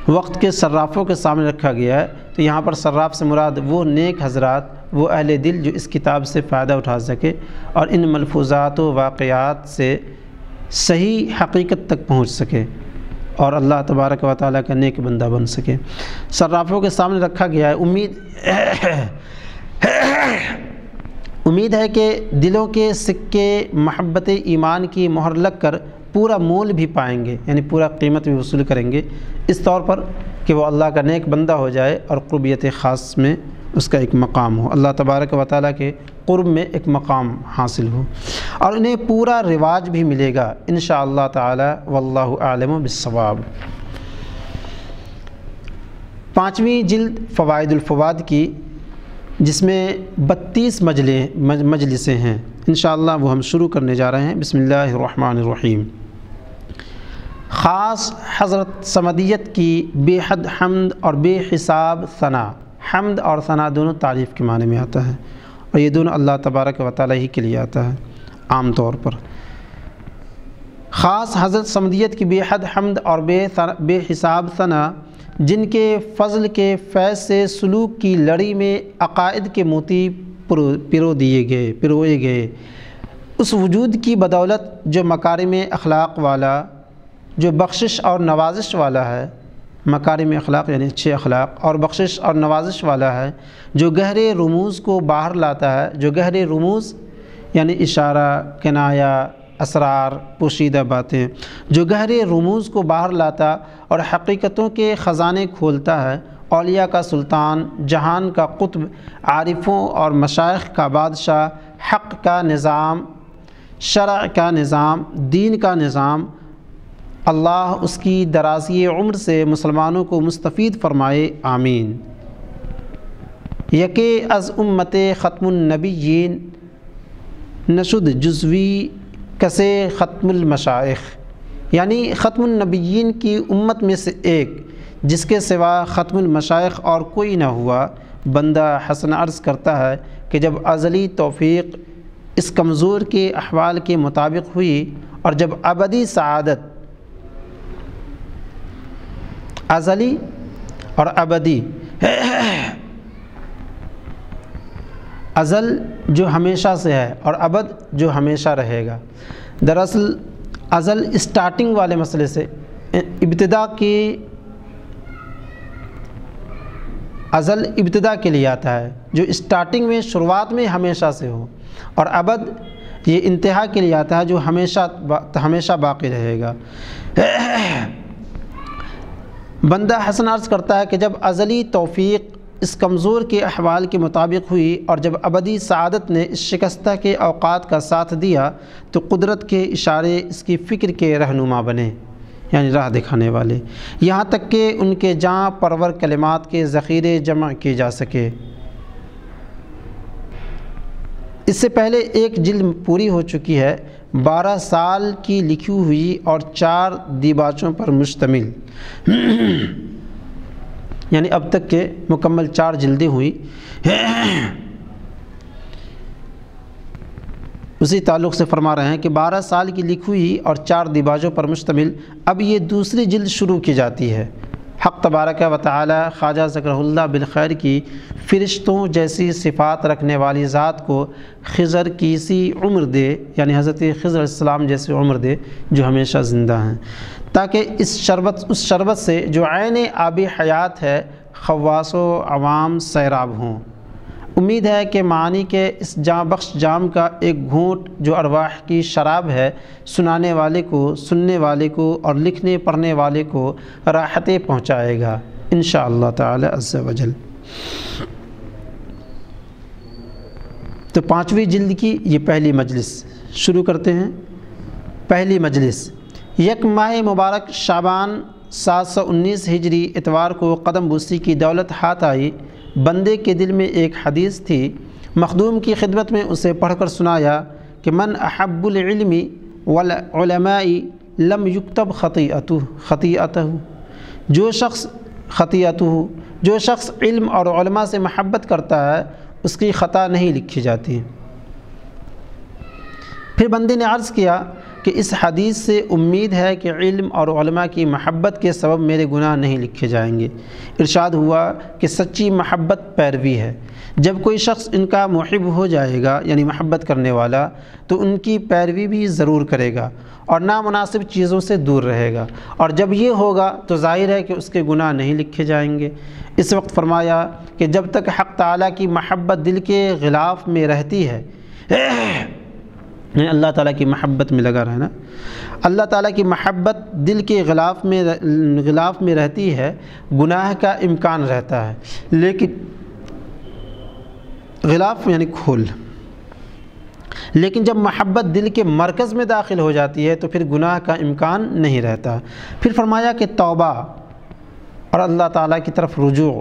वक्त के सर्राफ़ों के सामने रखा गया है तो यहाँ पर सर्राफ़ से मुराद वो नेक हजरात, वो अहल दिल जो इस किताब से फ़ायदा उठा सके और इन मलफूज़ात वाक़ात से सही हकीकत तक पहुँच सके और अल्लाह तबारक व ताली का नेक बंदा बन सके। सर्राफ़ों के सामने रखा गया है, उम्मीद (coughs) उम्मीद है कि दिलों के सिक्के, महब्बत, ईमान की मोहर लग कर पूरा मोल भी पाएँगे, यानी पूरा कीमत भी वसूल करेंगे। इस तौर पर कि वो अल्लाह का नेक बंदा हो जाए और क़ुरबियत ख़ास में उसका एक मकाम हो। अल्लाह तबारक व ताली के क़ुर्ब में एक मकाम हासिल हो। और इन्हें पूरा रिवाज भी मिलेगा इन ताला, वल्लाहु आलम बिस्सवाब। पाँचवीं जिल्द फ़वादुलफ़वाद की, जिसमें बत्तीस मजलें मजलिसें हैं। इन वो हम शुरू करने जा रहे हैं। बिसमीम ख़ास हज़रत समदियत की बेहद हमद और बेहिसाब सना। हमद और सना दोनों तारीफ़ के माने में आता है और ये दोनों अल्लाह तबारक व ताली ही के लिए आता है, आम तौर पर। ख़ास हज़रत समदियत की बेहद हमद और बे बेहिसाब सना, जिनके फ़ज़ल के फैज़ से सलूक की लड़ी में अकायद के मोती पिरो दिए गए पिरोए गए। उस वजूद की बदौलत जो मकारम अखलाक वाला जो बख्शिश और नवाजिश वाला है, मकारम अखलाक, यानी अच्छे अखलाक, और बख्शिश और नवाजिश वाला है, जो गहरे रमूज़ को बाहर लाता है, जो गहरे रमूज़, यानी इशारा, कनाया, असरार, पोशीदा बातें, जो गहरे रमूज़ को बाहर लाता और हकीकतों के ख़जाने खोलता है अलिया का सुल्तान, जहान का कुतब, आरिफों और मशाइ का बादशाह, हक़ का निज़ाम शरा का निज़ाम, दीन का निज़ाम अल्लाह उसकी दराजी उम्र से मुसलमानों को मुस्तफ़ फ़रमाए, आमीन। यके अज़ उम्मत ख़त्मुलनबीन नशुद जुज़वी कसे ख़त्मुलमशाइख यानी ख़त्मुलनबीन की उम्मत में से एक, जिसके सिवा ख़त्मुलमशाइख और कोई ना हुआ, बंदा हसन अर्ज़ करता है कि जब अज़ली तौफ़ीक इस कमज़ोर के अहवाल के मुताबिक हुई और जब अबदी सआदत अज़ली और अबदी अज़ल जो हमेशा से है और अबद जो हमेशा रहेगा दरअसल अज़ल स्टार्टिंग वाले मसले से इब्तदा की अज़ल इब्तदा के लिए आता है जो स्टार्टिंग में शुरुआत में हमेशा से हो और अबद ये इंतहा के लिए आता है जो हमेशा हमेशा बाकी रहेगा बंदा हसन अर्ज़ करता है कि जब अज़ली तोफ़ी इस कमज़ोर के अहवाल के मुताबिक हुई और जब अबदी सआदत ने इस शिकस्ता के अवकात का साथ दिया तो कुदरत के इशारे इसकी फ़िक्र के रहनुमा बने, यानी राह दिखाने वाले। यहाँ तक कि उनके जहाँ परवर कलिमात के ज़ख़ीरे जमा किए जा सके। इससे पहले एक जिल्द पूरी हो चुकी है बारह साल की लिखी हुई और चार दिबाचों पर मुश्तमिल। (clears throat) यानी अब तक के मुकम्मल चार जल्दी हुई। (clears throat) उसी ताल्लुक़ से फरमा रहे हैं कि बारह साल की लिखी हुई और चार दिबाजों पर मुश्तमिल, अब ये दूसरी जल्द शुरू की जाती है। हक़ तबारक व ताली ख्वाजा ज़करल्ला बिलखैर की फ़रिश्तों जैसी सिफ़ात रखने वाली ज़ात को खज़र की सी उम्र दे, यानी हज़रत खज़र जैसी उम्र दे, जो हमेशा ज़िंदा हैं। ताकि इस शरबत, उस शरबत से जो आयन आबी हयात है, खवास आवाम सैराब हों। उम्मीद है कि मानी के इस जाँ, बख्श जाम का एक घूंट जो अरवाह की शराब है, सुनाने वाले को, सुनने वाले को और लिखने, पढ़ने वाले को राहतें पहुँचाएगा इन वजल तो पाँचवीं जिल्द की ये पहली मजलिस। शुरू करते हैं। पहली मजलिस। यक माह मुबारक शाबान सात सौ उन्नीस हिजरी इतवार को कदम बूसी की दौलत हाथ आई। बंदे के दिल में एक हदीस थी, मखदूम की खिदमत में उसे पढ़कर सुनाया कि मन अहब्बुलमी वलमाई लम युक्तब ख़तीअतु ख़तीअत जो शख्स ख़तीअतु जो शख्स इल्म और से महब्बत करता है, उसकी ख़ता नहीं लिखी जाती। फिर बंदे ने अर्ज़ किया कि इस हदीस से उम्मीद है कि इल्म और की महब्बत के सबब मेरे गुनाह नहीं लिखे जाएँगे। इरशाद हुआ कि सच्ची महब्बत पैरवी है। जब कोई शख्स इनका महब हो जाएगा, यानी महब्बत करने वाला तो उनकी पैरवी भी ज़रूर करेगा और नामनासिब चीज़ों से दूर रहेगा। और जब ये होगा तो ज़ाहिर है कि उसके गुनाह नहीं लिखे जाएँगे। इस वक्त फरमाया कि जब तक हक़ ताला की महब्बत दिल के ग़िलाफ़ में रहती है अल्लाह ताला की महब्बत में लगा रहना। अल्लाह ताला की महब्बत दिल के ग़िलाफ़ में ग़िलाफ़ में रहती है, गुनाह का इम्कान रहता है। लेकिन ग़िलाफ़ यानी खोल। लेकिन जब महब्बत दिल के मरकज़ में दाखिल हो जाती है तो फिर गुनाह का इम्कान नहीं रहता। फिर फरमाया कि तौबा और अल्लाह ताला की तरफ़ रुजू।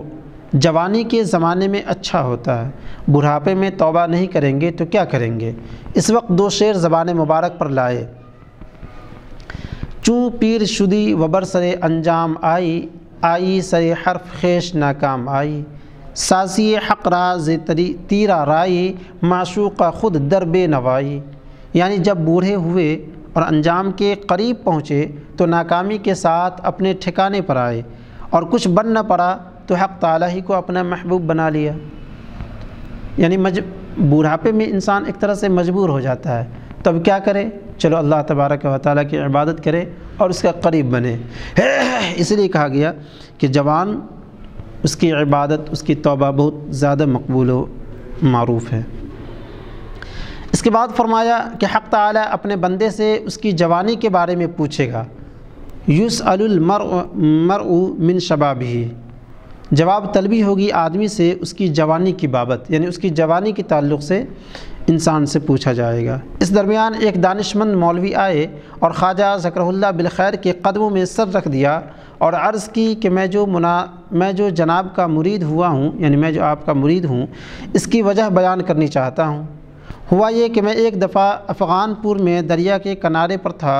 जवानी के ज़माने में अच्छा होता है। बुढ़ापे में तौबा नहीं करेंगे तो क्या करेंगे? इस वक्त दो शेर ज़बान मुबारक पर लाए। चूँ पीर शुदी वबर सरे अंजाम आई आई सरे हर्फ खेश नाकाम आई। सासी हक़रा तरी तीरा राई, माशूक़ा ख़ुद दरब नवाई। यानी जब बूढ़े हुए और अंजाम के करीब पहुँचे तो नाकामी के साथ अपने ठिकाने पर आए और कुछ बन न पड़ा तो हक़ ताला ही को अपना महबूब बना लिया। यानी मज, बुढ़ापे में इंसान एक तरह से मजबूर हो जाता है। तब क्या करे? चलो अल्लाह तबारक व की इबादत करे और उसका करीब बने। (clears throat) इसलिए कहा गया कि जवान, उसकी इबादत, उसकी तौबा बहुत ज़्यादा मकबूल मरूफ़ है। इसके बाद फरमाया कि हक़ ताला अपने बंदे से उसकी जवानी के बारे में पूछेगा। यूस अलमर मर मिन शबाब ही जवाब तलबी होगी आदमी से उसकी जवानी की बाबत, यानी उसकी जवानी के ताल्लुक़ से इंसान से पूछा जाएगा। इस दरमियान एक दानिशमंद मौलवी आए और ख्वाजा ज़करल्ला बिलखैर के कदमों में सर रख दिया और अर्ज़ की कि मैं जो मुना, मैं जो जनाब का मुरीद हुआ हूँ, यानी मैं जो आपका मुरीद हूँ, इसकी वजह बयान करनी चाहता हूँ। हुआ ये कि मैं एक दफ़ा अफ़गानपुर में दरिया के किनारे पर था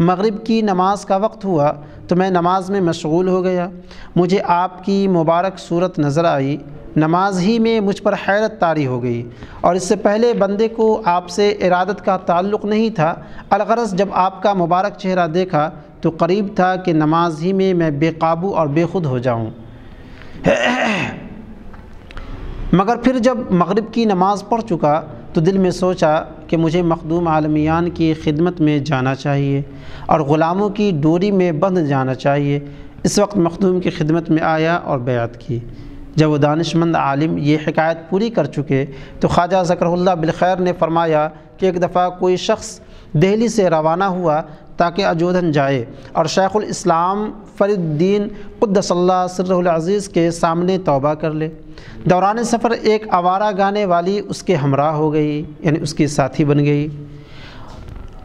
मगरिब की नमाज़ का वक्त हुआ तो मैं नमाज़ में मशगूल हो गया। मुझे आपकी मुबारक सूरत नज़र आई। नमाज़ ही में मुझ पर हैरत तारी हो गई। और इससे पहले बंदे को आपसे इरादत का ताल्लुक़ नहीं था। अलगरस जब आपका मुबारक चेहरा देखा तो करीब था कि नमाज़ ही में मैं बेकाबू और बेखुद हो जाऊँ। (clears throat) मगर फिर जब मगरिब की नमाज़ पढ़ चुका तो दिल में सोचा कि मुझे मखदूम आलमियान की खिदमत में जाना चाहिए और ग़ुलामों की डोरी में बंध जाना चाहिए। इस वक्त मखदूम की खिदमत में आया और बयात की। जब वो दानशमंद आलिम ये हिकायत पूरी कर चुके तो ख्वाजा ज़करल्ला बिलखैर ने फरमाया कि एक दफ़ा कोई शख्स दिल्ली से रवाना हुआ ताकि अजोधन जाए और शेख़ुल इस्लाम फ़रीद्दीन क़ुद्दसल्लाज़ीज़ के सामने तौबा कर ले। दौरान सफ़र एक आवारा गाने वाली उसके हमरा हो गई, यानी उसकी साथी बन गई।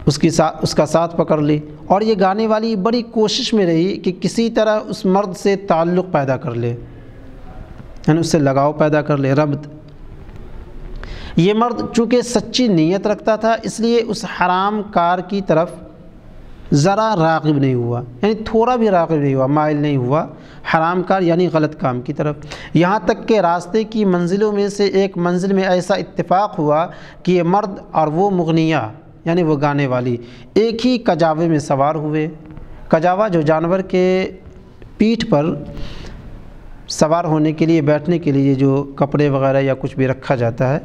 उसकी सा, उसका साथ पकड़ ली और ये गाने वाली बड़ी कोशिश में रही कि किसी तरह उस मर्द से ताल्लुक़ पैदा कर ले, यानी उससे लगाव पैदा कर ले, रब्त। ये मर्द चूँकि सच्ची नीयत रखता था, इसलिए उस हराम कार की तरफ़ ज़रा रागब नहीं हुआ, यानी थोड़ा भी रागब नहीं हुआ माइल नहीं हुआ। हराम कार यानी गलत काम की तरफ़। यहाँ तक के रास्ते की मंजिलों में से एक मंजिल में ऐसा इत्तेफाक हुआ कि ये मर्द और वो मुगनिया, यानी वो गाने वाली, एक ही कजावे में सवार हुए। कजावा जो जानवर के पीठ पर सवार होने के लिए, बैठने के लिए जो कपड़े वगैरह या कुछ भी रखा जाता है,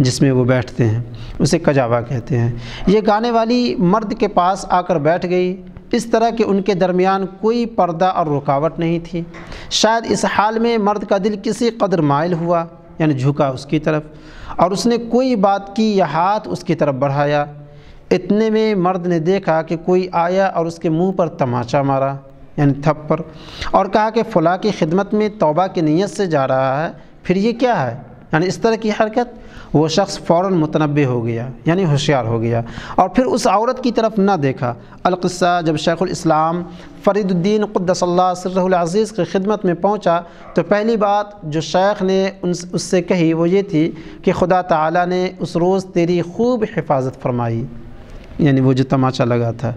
जिसमें वो बैठते हैं, उसे कजावा कहते हैं। ये गाने वाली मर्द के पास आकर बैठ गई इस तरह के उनके दरमियान कोई पर्दा और रुकावट नहीं थी। शायद इस हाल में मर्द का दिल किसी कदर मायल हुआ, यानी झुका उसकी तरफ़, और उसने कोई बात की या हाथ उसकी तरफ़ बढ़ाया। इतने में मर्द ने देखा कि कोई आया और उसके मुँह पर तमाचा मारा, यानी थप्पड़, और कहा कि फ़ुला की खिदमत में तौबा की नीयत से जा रहा है, फिर ये क्या है? यानी इस तरह की हरकत, वो शख्स फ़ौर मुतनबे हो गया, यानी होशियार हो गया। और फिर उस औरत की तरफ़ ना देखा। अलक़स्सा जब शेख़ुलस्लाम फ़रीदुद्दीन क़ुद्दसल्लाज़ीज़ की खिदमत में पहुँचा तो पहली बात जो शेख ने उन उससे कही वो ये थी कि खुदा ताला ने उस रोज़ तेरी खूब हिफाजत फरमाई। यानी वो जो तमाचा लगा था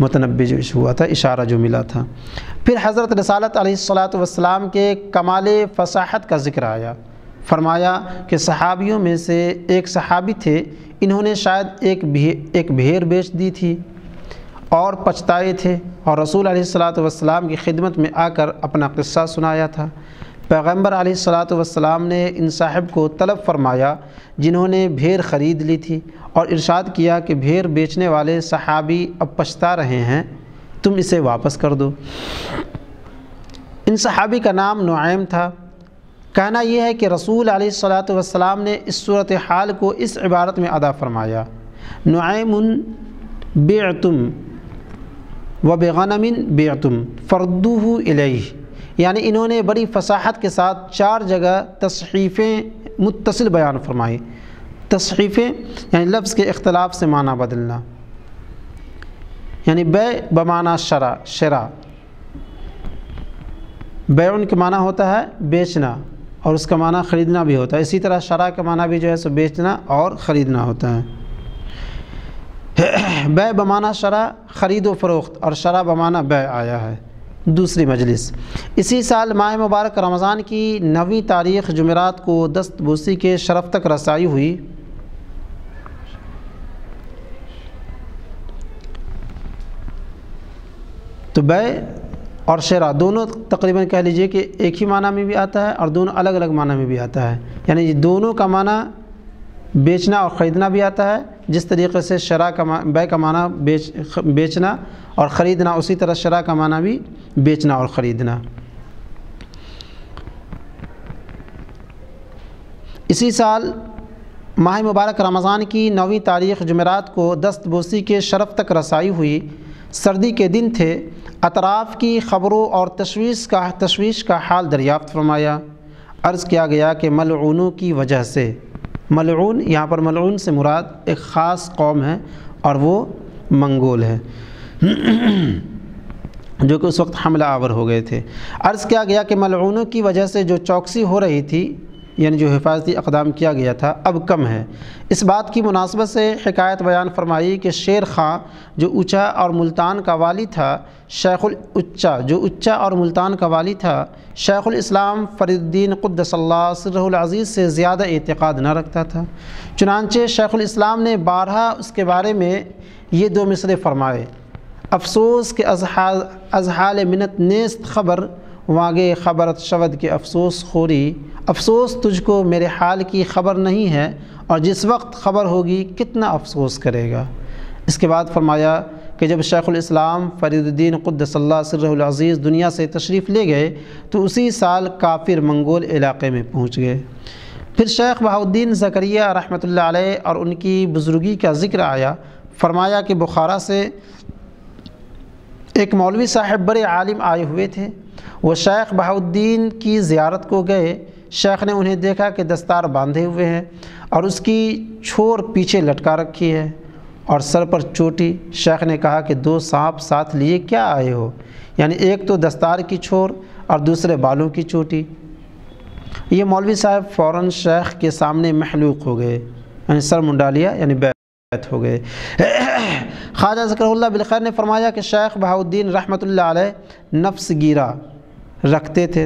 मुतनबी जो हुआ था, इशारा जो मिला था। फिर हज़रत रसालत सलाम के कमाल फसाहत का ज़िक्र आया। फरमाया कि सहाबियों में से एक सहाबी थे इन्होंने शायद एक भे, एक भेड़ बेच दी थी और पछताए थे और रसूल वसलाम की खिदमत में आकर अपना क़स्सा सुनाया था। पैगंबर सलाम ने इन साहब को तलब फरमाया जिन्होंने भेड़ ख़रीद ली थी और इरशाद किया कि भेड़ बेचने वाले सहाबी अब पछता रहे हैं तुम इसे वापस कर दो। इन सहाबी का नाम नुआम था। कहना यह है कि रसूल वसलाम ने इस सूरत हाल को इस इबारत में अदा फरमाया। नुआमुन बेतुम व बेगनमिन बेतुम फ़रदूह यानी इन्होंने बड़ी फसाहत के साथ चार जगह तसहीफ़ें मुतसिल बयान फरमाई। तसहीफ़ें, यानी लफ्ज़ के अख्तलाफ से माना बदलना। यानी बे बमाना शरा शरा। बैन के माना होता है बेचना। और उसका माना ख़रीदना भी होता है। इसी तरह शरा का माना भी जो है सो बेचना और ख़रीदना होता है। (clears throat) बै बमाना शरा ख़रीद फ़रोख्त और शरा बमाना बै आया है। दूसरी मजलिस। इसी साल माह मुबारक रमज़ान की नवी तारीख़ जमेरात को दस्त बूसी के शरफ तक रसाई हुई। तो बै और शरा, दोनों तकरीबन कह लीजिए कि एक ही माना में भी आता है और दोनों अलग अलग माना में भी आता है। यानी दोनों का माना बेचना और ख़रीदना भी आता है, जिस तरीके से शरा का बै का माना बेच, बेचना और ख़रीदना, उसी तरह शरा का माना भी बेचना और ख़रीदना। इसी साल माह मुबारक रमज़ान की नौवीं तारीख़ जमेरात को दस्त बोसी के शरफ तक रसाई हुई। सर्दी के दिन थे, अतराफ़ की ख़बरों और तशवीश का तशवीश का हाल दरियाफ़्त फरमाया। अर्ज़ किया गया कि मलूनों की वजह से मलून यहाँ पर मलून से मुराद एक ख़ास कौम है और वो मंगोल है। (clears throat) जो कि उस वक्त हमला आवर हो गए थे। अर्ज़ किया गया कि मलूनों की वजह से जो चौकसी हो रही थी यानी जो हिफाजती अकदाम किया गया था, अब कम है। इस बात की मुनासबत से शिकायत बयान फरमाई कि शेर खां जो ऊँचा और मुल्तान का वाली था, शेखुल उच्चा, जो उच्चा और मुल्तान का वाली था, शेखुल इस्लाम फरीद्दीन क़ुद्दसल्लाज़ीज़ से ज़्यादा एतक़ाद न रखता था। चुनानचे शेखुल इस्लाम ने बारहा उसके बारे में ये दो मिसरे फरमाए। अफसोस के अजहाल मिनत नेस्त ख़बर वागे ख़बरत शवद के अफसोस खोरी। अफसोस तुझको मेरे हाल की ख़बर नहीं है, और जिस वक्त ख़बर होगी कितना अफसोस करेगा। इसके बाद फरमाया कि जब शेख़ुलस्लाम फ़रीदुद्दीन क़ुद्दसल्लाज़ीज़ दुनिया से तशरीफ़ ले गए तो उसी साल काफिर मंगोल इलाक़े में पहुँच गए। फिर शेख बहाउद्दीन ज़करिया रहमतुल्लाह और उनकी बुज़ुर्गी का ज़िक्र आया। फरमाया कि बुखारा से एक मौलवी साहब बड़े आलिम आए हुए थे। वो शेख बहाउद्दीन की ज़ियारत को गए। शेख ने उन्हें देखा कि दस्तार बांधे हुए हैं और उसकी छोर पीछे लटका रखी है और सर पर चोटी। शेख ने कहा कि दो सांप साथ लिए क्या आए हो? यानी एक तो दस्तार की छोर और दूसरे बालों की चोटी। ये मौलवी साहब फ़ौर शेख के सामने महलूक हो गए। यानी सर मुंडा लिया यानी बैत हो गए। (coughs) ख्वाजा ज़करल्ला बिलखैर ने फरमाया कि शेख बहाउद्दीन रहमत नफ्स गिरा। रखते थे,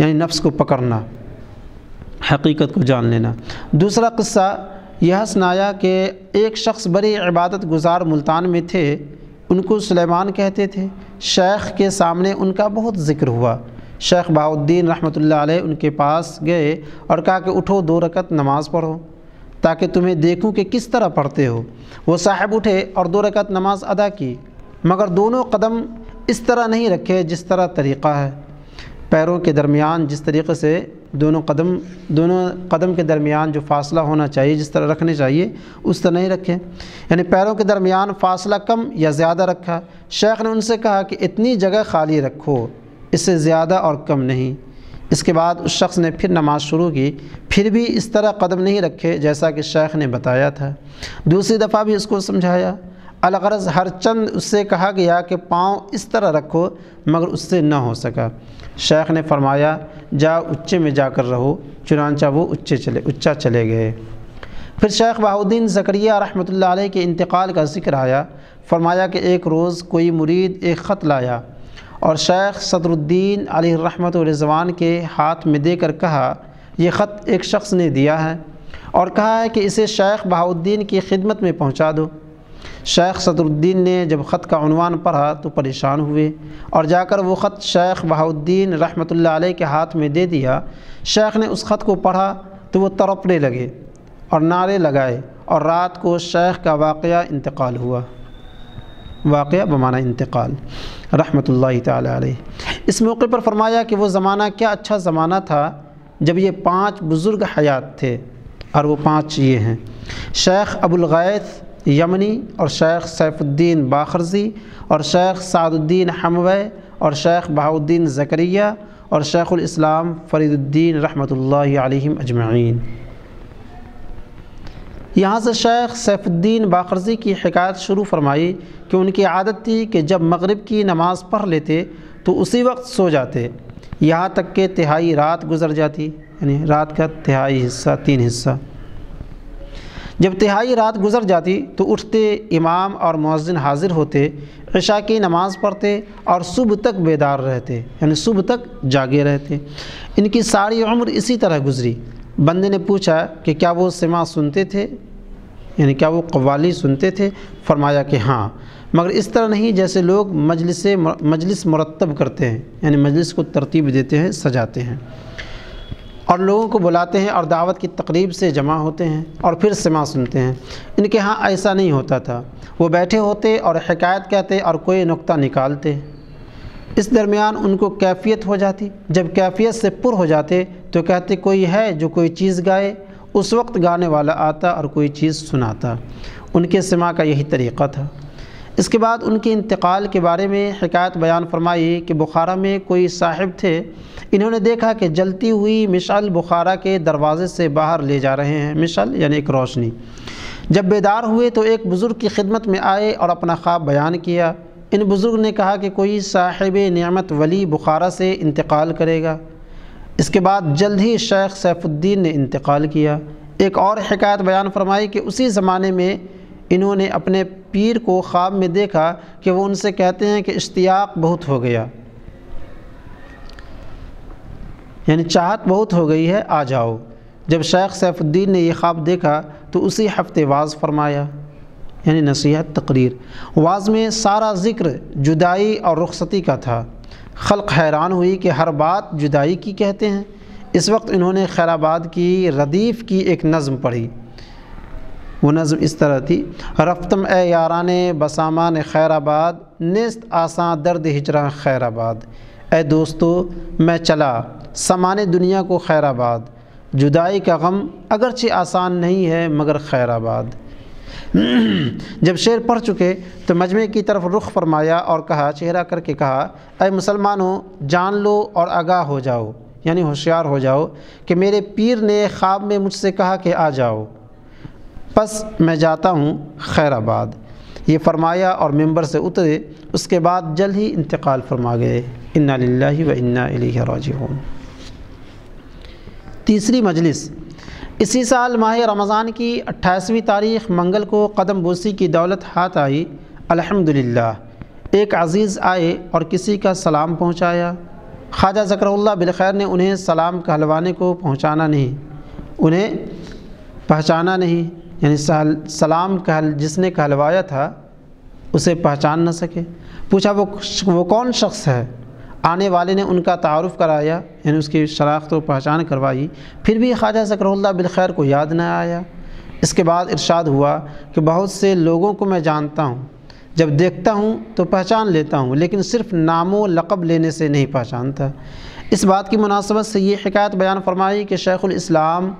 यानी नफ्स को पकड़ना, हकीकत को जान लेना। दूसरा किस्सा यह सुनाया कि एक शख्स बड़ी इबादत गुजार मुल्तान में थे, उनको सुलेमान कहते थे। शेख के सामने उनका बहुत ज़िक्र हुआ। शेख बाउद्दीन रहमत उनके पास गए और कहा कि उठो, दो रकत नमाज़ पढ़ो, ताकि तुम्हें देखूँ कि किस तरह पढ़ते हो। वो साहब उठे और दो रकत नमाज़ अदा की, मगर दोनों कदम इस तरह नहीं रखे, जिस तरह तरीक़ा है। पैरों के दरमियान जिस तरीके से दोनों कदम दोनों कदम के दरमियान जो फ़ासला होना चाहिए, जिस तरह रखने चाहिए, उस तरह नहीं रखें। यानी पैरों के दरमियान फ़ासला कम या ज़्यादा रखा। शेख ने उनसे कहा कि इतनी जगह खाली रखो, इससे ज़्यादा और कम नहीं। इसके बाद उस शख्स ने फिर नमाज़ शुरू की। फिर भी इस तरह कदम नहीं रखे, जैसा कि शेख ने बताया था। दूसरी दफ़ा भी इसको समझाया। अलगरज हर चंद उससे कहा गया कि पाँव इस तरह रखो, मगर उससे न हो सका। शेख ने फरमाया जा उच्चे में जाकर रहो चुनानचा वो उच्चे चले, उच्चा चले गए। फिर शेख बहाउद्दीन ज़करिया रहमत के इंतकाल का ज़िक्र आया। फरमाया कि एक रोज़ कोई मुरीद एक ख़त लाया और शेख सदरुद्दीन अली रहमत रिजवान के हाथ में देकर कहा यह ख़त एक शख्स ने दिया है। और कहा है कि इसे शेख बहाउद्दीन की खिदमत में पहुँचा दो। शेख सदरुद्दीन ने जब ख़त का अनवान पढ़ा तो परेशान हुए और जाकर वो ख़त शेख बहाउद्दीन रहमत के हाथ में दे दिया। शेख ने उस ख़त को पढ़ा तो वो तड़पने लगे और नारे लगाए और रात को शेख का वाक़ इंतकाल हुआ। वाक़ बमाना इंतकाल रहमत ताली इस मौके पर फरमाया कि वो ज़माना क्या अच्छा ज़माना था जब ये पाँच बुज़ुर्ग हयात थे और वो पाँच ये हैं। शेख अबुलगैस यमनी और शेख सैफुद्दीन बाखरजी और शेख सादुद्दीन हमवै और शेख बहाउद्दीन ज़करिया और शेख़ुलस्लाम फ़रीदुद्दीन रहमतुल्लाहि अलैहिम अजमईन यहाँ से शेख सैफुद्दीन बाखरजी की हिकायत शुरू फरमाई कि उनकी आदत थी कि जब मगरिब की नमाज़ पढ़ लेते तो उसी वक्त सो जाते। यहाँ तक कि तिहाई रात गुज़र जाती, यानी रात का तिहाई हिस्सा, तीन हिस्सा। जब तिहाई रात गुज़र जाती तो उठते इमाम और मौज़िन हाज़िर होते ईशा की नमाज़ पढ़ते और सुबह तक बेदार रहते, यानी सुबह तक जागे रहते। इनकी सारी उम्र इसी तरह गुज़री। बंदे ने पूछा कि क्या वो सिमा सुनते थे? यानी क्या वो कवाली सुनते थे? फरमाया कि हाँ। मगर इस तरह नहीं, जैसे लोग मजलिस मजलिस मुरतब करते हैं, यानी मजलिस को तरतीब देते हैं, सजाते हैं। और लोगों को बुलाते हैं और दावत की तकरीब से जमा होते हैं और फिर समा सुनते हैं। इनके यहाँ ऐसा नहीं होता था। वो बैठे होते और हकायत कहते और कोई नुक्ता निकालते। इस दरमियान उनको कैफियत हो जाती। जब कैफियत से पुर हो जाते तो कहते, कोई है जो कोई चीज़ गाए? उस वक्त गाने वाला आता और कोई चीज़ सुनाता। उनके समा का यही तरीक़ा था। इसके बाद उनके इंतकाल के बारे में हकायत बयान फरमाई कि बुखारा में कोई साहिब थे। इन्होंने देखा कि जलती हुई मिशल बुखारा के दरवाज़े से बाहर ले जा रहे हैं। मिशल यानी एक रोशनी। जब बेदार हुए तो एक बुज़ुर्ग की खिदमत में आए और अपना ख्वाब बयान किया। इन बुज़ुर्ग ने कहा कि कोई साहिब नियामत वली बुखारा से इंतकाल करेगा। इसके बाद जल्द ही शेख सैफुद्दीन ने इंतकाल किया। एक और हकायत बयान फरमाई कि उसी ज़माने में इन्होंने अपने पीर को ख्वाब में देखा कि वो उनसे कहते हैं कि इश्तियाक बहुत हो गया। यानी चाहत बहुत हो गई है, आ जाओ। जब शेख सैफुद्दीन ने यह ख्वाब देखा तो उसी हफ़्ते वाज फरमाया, यानी नसीहत तकरीर। वाज में सारा ज़िक्र जुदाई और रुखसती का था। खल्क हैरान हुई कि हर बात जुदाई की कहते हैं। इस वक्त इन्होंने खैराबाद की रदीफ़ की एक नज़म पढ़ी। वो नज़म इस तरह थी। रफ्तम ए यारान बसामान खैराबाद, नस्त आसान दर्द हिजरा खैराबाद। ए दोस्तों, मैं चला, समान दुनिया को खैराबाद। जुदाई का गम अगरचे आसान नहीं है, मगर खैराबाद। जब शेर पढ़ चुके तो मजमे की तरफ़ रुख फरमाया और कहा, चेहरा करके कहा अय मुसलमानों, जान लो और आगाह हो जाओ। यानी होशियार हो जाओ कि मेरे पीर ने ख्वाब में मुझसे कहा कि आ जाओ। बस मैं जाता हूँ खैराबाद। ये फरमाया और मेंबर से उतरे, उसके बाद जल्द ही इंतकाल फरमा गए। इन्ना व इन्ना राजिऊन। तीसरी मजलिस। इसी साल माह रमज़ान की अट्ठाईसवीं तारीख़ मंगल को कदम बोसी की दौलत हाथ आई। अल्हम्दुलिल्लाह। एक अज़ीज़ आए और किसी का सलाम पहुँचाया। ख्वाजा ज़करल्ला बिलखैर ने उन्हें सलाम कहलवाने को पहुँचाना नहीं, उन्हें पहचाना नहीं। यानी सलाम कहल, जिसने कहलवाया था, उसे पहचान न सके। पूछा, वो वो कौन शख्स है? आने वाले ने उनका तारफ़ कराया, यानी उसकी शनाख्त व पहचान करवाई। फिर भी ख्वाजा ज़करल्ला बिलखैर को याद न आया। इसके बाद इरशाद हुआ कि बहुत से लोगों को मैं जानता हूँ। जब देखता हूँ तो पहचान लेता हूँ, लेकिन सिर्फ़ नामो, लक़ब लेने से नहीं पहचानता। इस बात की मुनासबत से ये शिकायत बयान फरमाई कि शेख़ुलस्लाम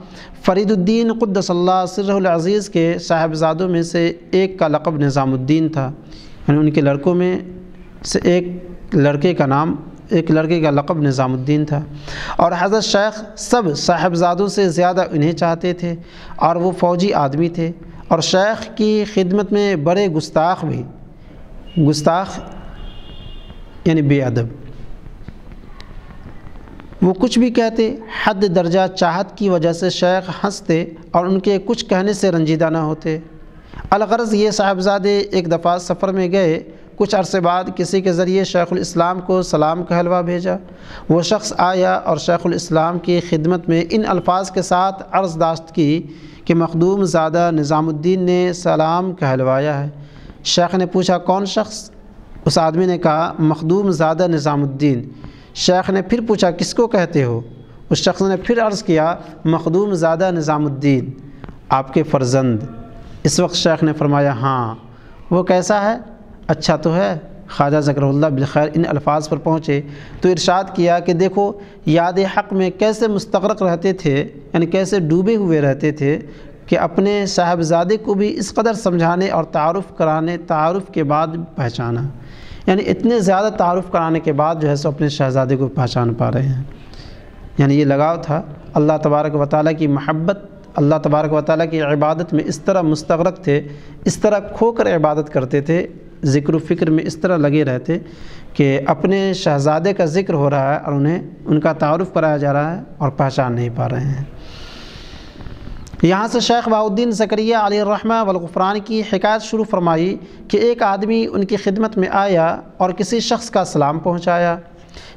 फ़रीदुद्दीन क़ुद्दसल्लाज़ीज़ के साहबजादों में से एक का लक़ब निज़ामुद्दीन था। यानी उनके लड़कों में से एक लड़के का नाम, एक लड़के का लक़ब निज़ामुद्दीन था। और हज़रत शेख सब साहबजादों से ज़्यादा इन्हें चाहते थे और वो फ़ौजी आदमी थे। और शेख की खिदमत में बड़े गुस्ताख भी, गुस्ताख यानी बेअदब। वो कुछ भी कहते, हद दर्जा चाहत की वजह से शेख हँसते और उनके कुछ कहने से रंजीदा ना होते। अलगरज़ ये साहबजादे एक दफ़ा सफ़र में गए, कुछ अरसे बाद किसी के ज़रिए शेख़ुलस्लाम को सलाम का हलवा भेजा। वो शख्स आया और शेख़ुलस्लाम की खिदमत में इन अल्फाज के साथ अर्ज़ दाश्त की कि मखदूम ज़्यादा निज़ामुद्दीन ने सलाम कहलवाया है। शेख ने पूछा, कौन शख्स? उस आदमी ने कहा, मखदूम ज़्यादा निज़ामुद्दीन। शेख ने फिर पूछा, किसको कहते हो? उस शख्स ने फिर अर्ज़ किया, मखदूम ज़्यादा निज़ामुद्दीन, आपके फ़र्जंद। इस वक्त शेख ने फरमाया हाँ। वो कैसा है? अच्छा तो है। ख्वाजा ज़करल्ला बिलखैर इन अल्फाज पर पहुँचे तो इरशाद किया कि देखो, याद हक़ में कैसे मुस्तरक रहते थे, यानी कैसे डूबे हुए रहते थे, कि अपने साहबजादे को भी इस कदर समझाने और तारफ़ कराने, तारफ़ के बाद पहचाना। यानी इतने ज़्यादा तारुफ कराने के बाद जो है सो अपने शहज़ादे को पहचान पा रहे हैं। यानी ये लगाव था अल्लाह तबारक व ताली की महब्बत, अल्लाह तबारक व ताली की इबादत में इस तरह मुस्तरक थे, इस तरह खोकर इबादत करते थे, ज़िक्र फ़िक्र में इस तरह लगे रहते कि अपने शहज़ादे का ज़िक्र हो रहा है और उन्हें, उनका तारफ़ कराया जा रहा है और पहचान नहीं पा रहे हैं। यहाँ से शेख बाउद्दीन ज़करिया रहमा वलगफ़रान की हिकायत शुरू फरमाई कि एक आदमी उनकी खिदमत में आया और किसी शख्स का सलाम पहुँचाया।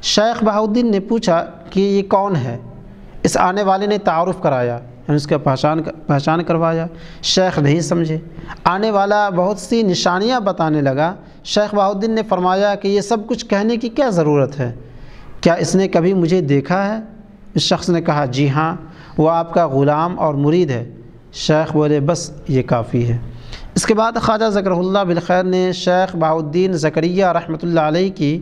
शेख बहाउद्दीन ने पूछा कि ये कौन है? इस आने वाले ने तारफ़ कराया यानी उसका पहचान पहचान करवाया। शेख नहीं समझे। आने वाला बहुत सी निशानियाँ बताने लगा। शेख बाउद्दीन ने फरमाया कि ये सब कुछ कहने की क्या ज़रूरत है? क्या इसने कभी मुझे देखा है? इस शख्स ने कहा, जी हाँ। वह आपका ग़ुलाम और मुरीद है। शेख बोले, बस ये काफ़ी है। इसके बाद ख्वाजा ज़करल्ला बिलखैर ने शेख बाउद्दीन ज़करिया रहमत की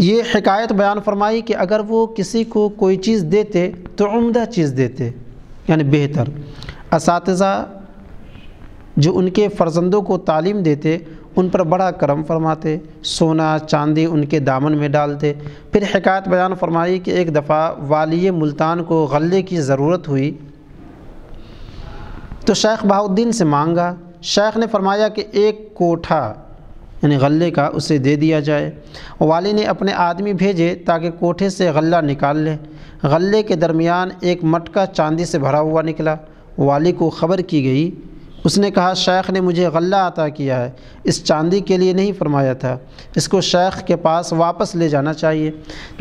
ये हिकायत बयान फरमाई कि अगर वो किसी को कोई चीज़ देते तो उम्दा चीज़ देते, यानी बेहतर। इस जो उनके फ़र्जंदों को तालीम देते उन पर बड़ा करम फरमाते, सोना, चांदी उनके दामन में डालते। फिर हिकायत बयान फरमाई कि एक दफ़ा वाली मुल्तान को गले की ज़रूरत हुई। तो शेख बहाउद्दीन से मांगा। शेख ने फरमाया कि एक कोठा, यानी गले का, उसे दे दिया जाए। वाली ने अपने आदमी भेजे ताकि कोठे से गला निकाल ले। गले के दरमियान एक मटका चांदी से भरा हुआ निकला। वाली को खबर की गई उसने कहा, शेख ने मुझे गल्ला अता किया है। इस चांदी के लिए नहीं फरमाया था। इसको शेख के पास वापस ले जाना चाहिए।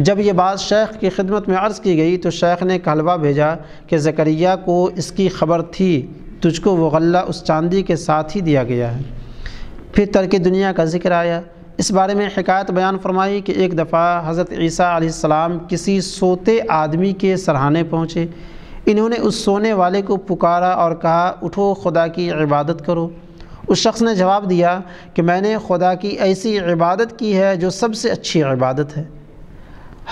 जब ये बात शेख की खिदमत में अर्ज़ की गई तो शेख ने कहलवा भेजा कि ज़करिया को इसकी खबर थी। तुझको वो गल्ला उस चांदी के साथ ही दिया गया है। फिर तरक दुनिया का ज़िक्र आया। इस बारे में हिकायत बयान फरमाई कि एक दफ़ा हज़रत ईसा आसमाम किसी सोते आदमी के सराहने पहुँचे। इन्होंने उस सोने वाले को पुकारा और कहा, उठो, खुदा की इबादत करो। उस शख्स ने जवाब दिया कि मैंने खुदा की ऐसी इबादत की है जो सबसे अच्छी इबादत है।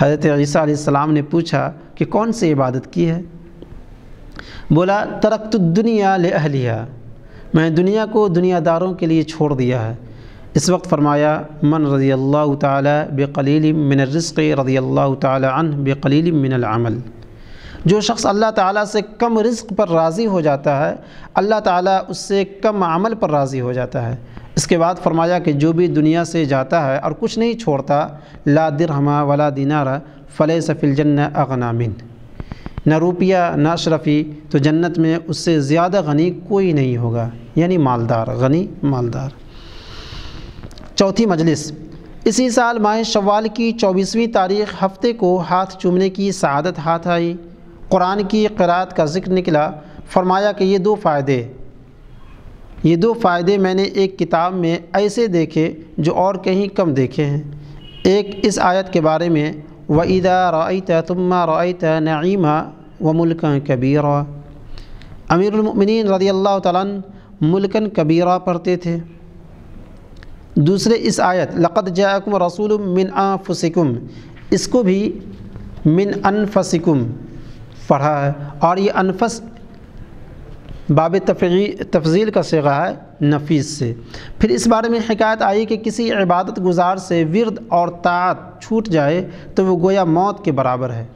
हज़रत ईसा ने पूछा कि कौन सी इबादत की है? बोला, तरक्त दुनिया ले अहलिया मैं दुनिया को दुनियादारों के लिए छोड़ दिया है। इस वक्त फरमाया, मन रज़ी अल्लाह तलील मिन रिस्क़ रज़ी अल्लाह तन बेकलील मिनल जो शख्स अल्लाह ताला से कम रिस्क पर राज़ी हो जाता है, अल्लाह ताला उससे कम अमल पर राज़ी हो जाता है। इसके बाद फरमाया कि जो भी दुनिया से जाता है और कुछ नहीं छोड़ता, ला दिर हमा वला दिनारा फ़ल सफ़िलजन्न अगनामिन न रुपया, न अशरफ़ी तो जन्नत में उससे ज़्यादा गनी कोई नहीं होगा, यानी मालदार, गनी मालदार। चौथी मजलिस, इसी साल माह शवाल की चौबीसवीं तारीख़ हफ़्ते को हाथ चूमने की सआदत हाथ आई। कुरान की क़रात का ज़िक्र निकला, फरमाया कि ये दो फ़ायदे। ये दो फ़ायदे मैंने एक किताब में ऐसे देखे जो और कहीं कम देखे हैं। एक इस आयत के बारे में व इदा रईत तुम्मा रईत नईमा व मुल्क कबीरा। अमीरमिन रदी अल्लाह तन मुल्कन कबीरा पढ़ते थे। दूसरे इस आयत, लक़द जाकुम रसूल मिन अनफुसिकुम इसको भी, मिन अनफसिकुम। पढ़ा है। और ये अनफस बाब तफजील का सेगा है, नफीस से। फिर इस बारे में शिकायत आई कि किसी इबादत गुजार से विरद और तात छूट जाए तो वो गोया मौत के बराबर है।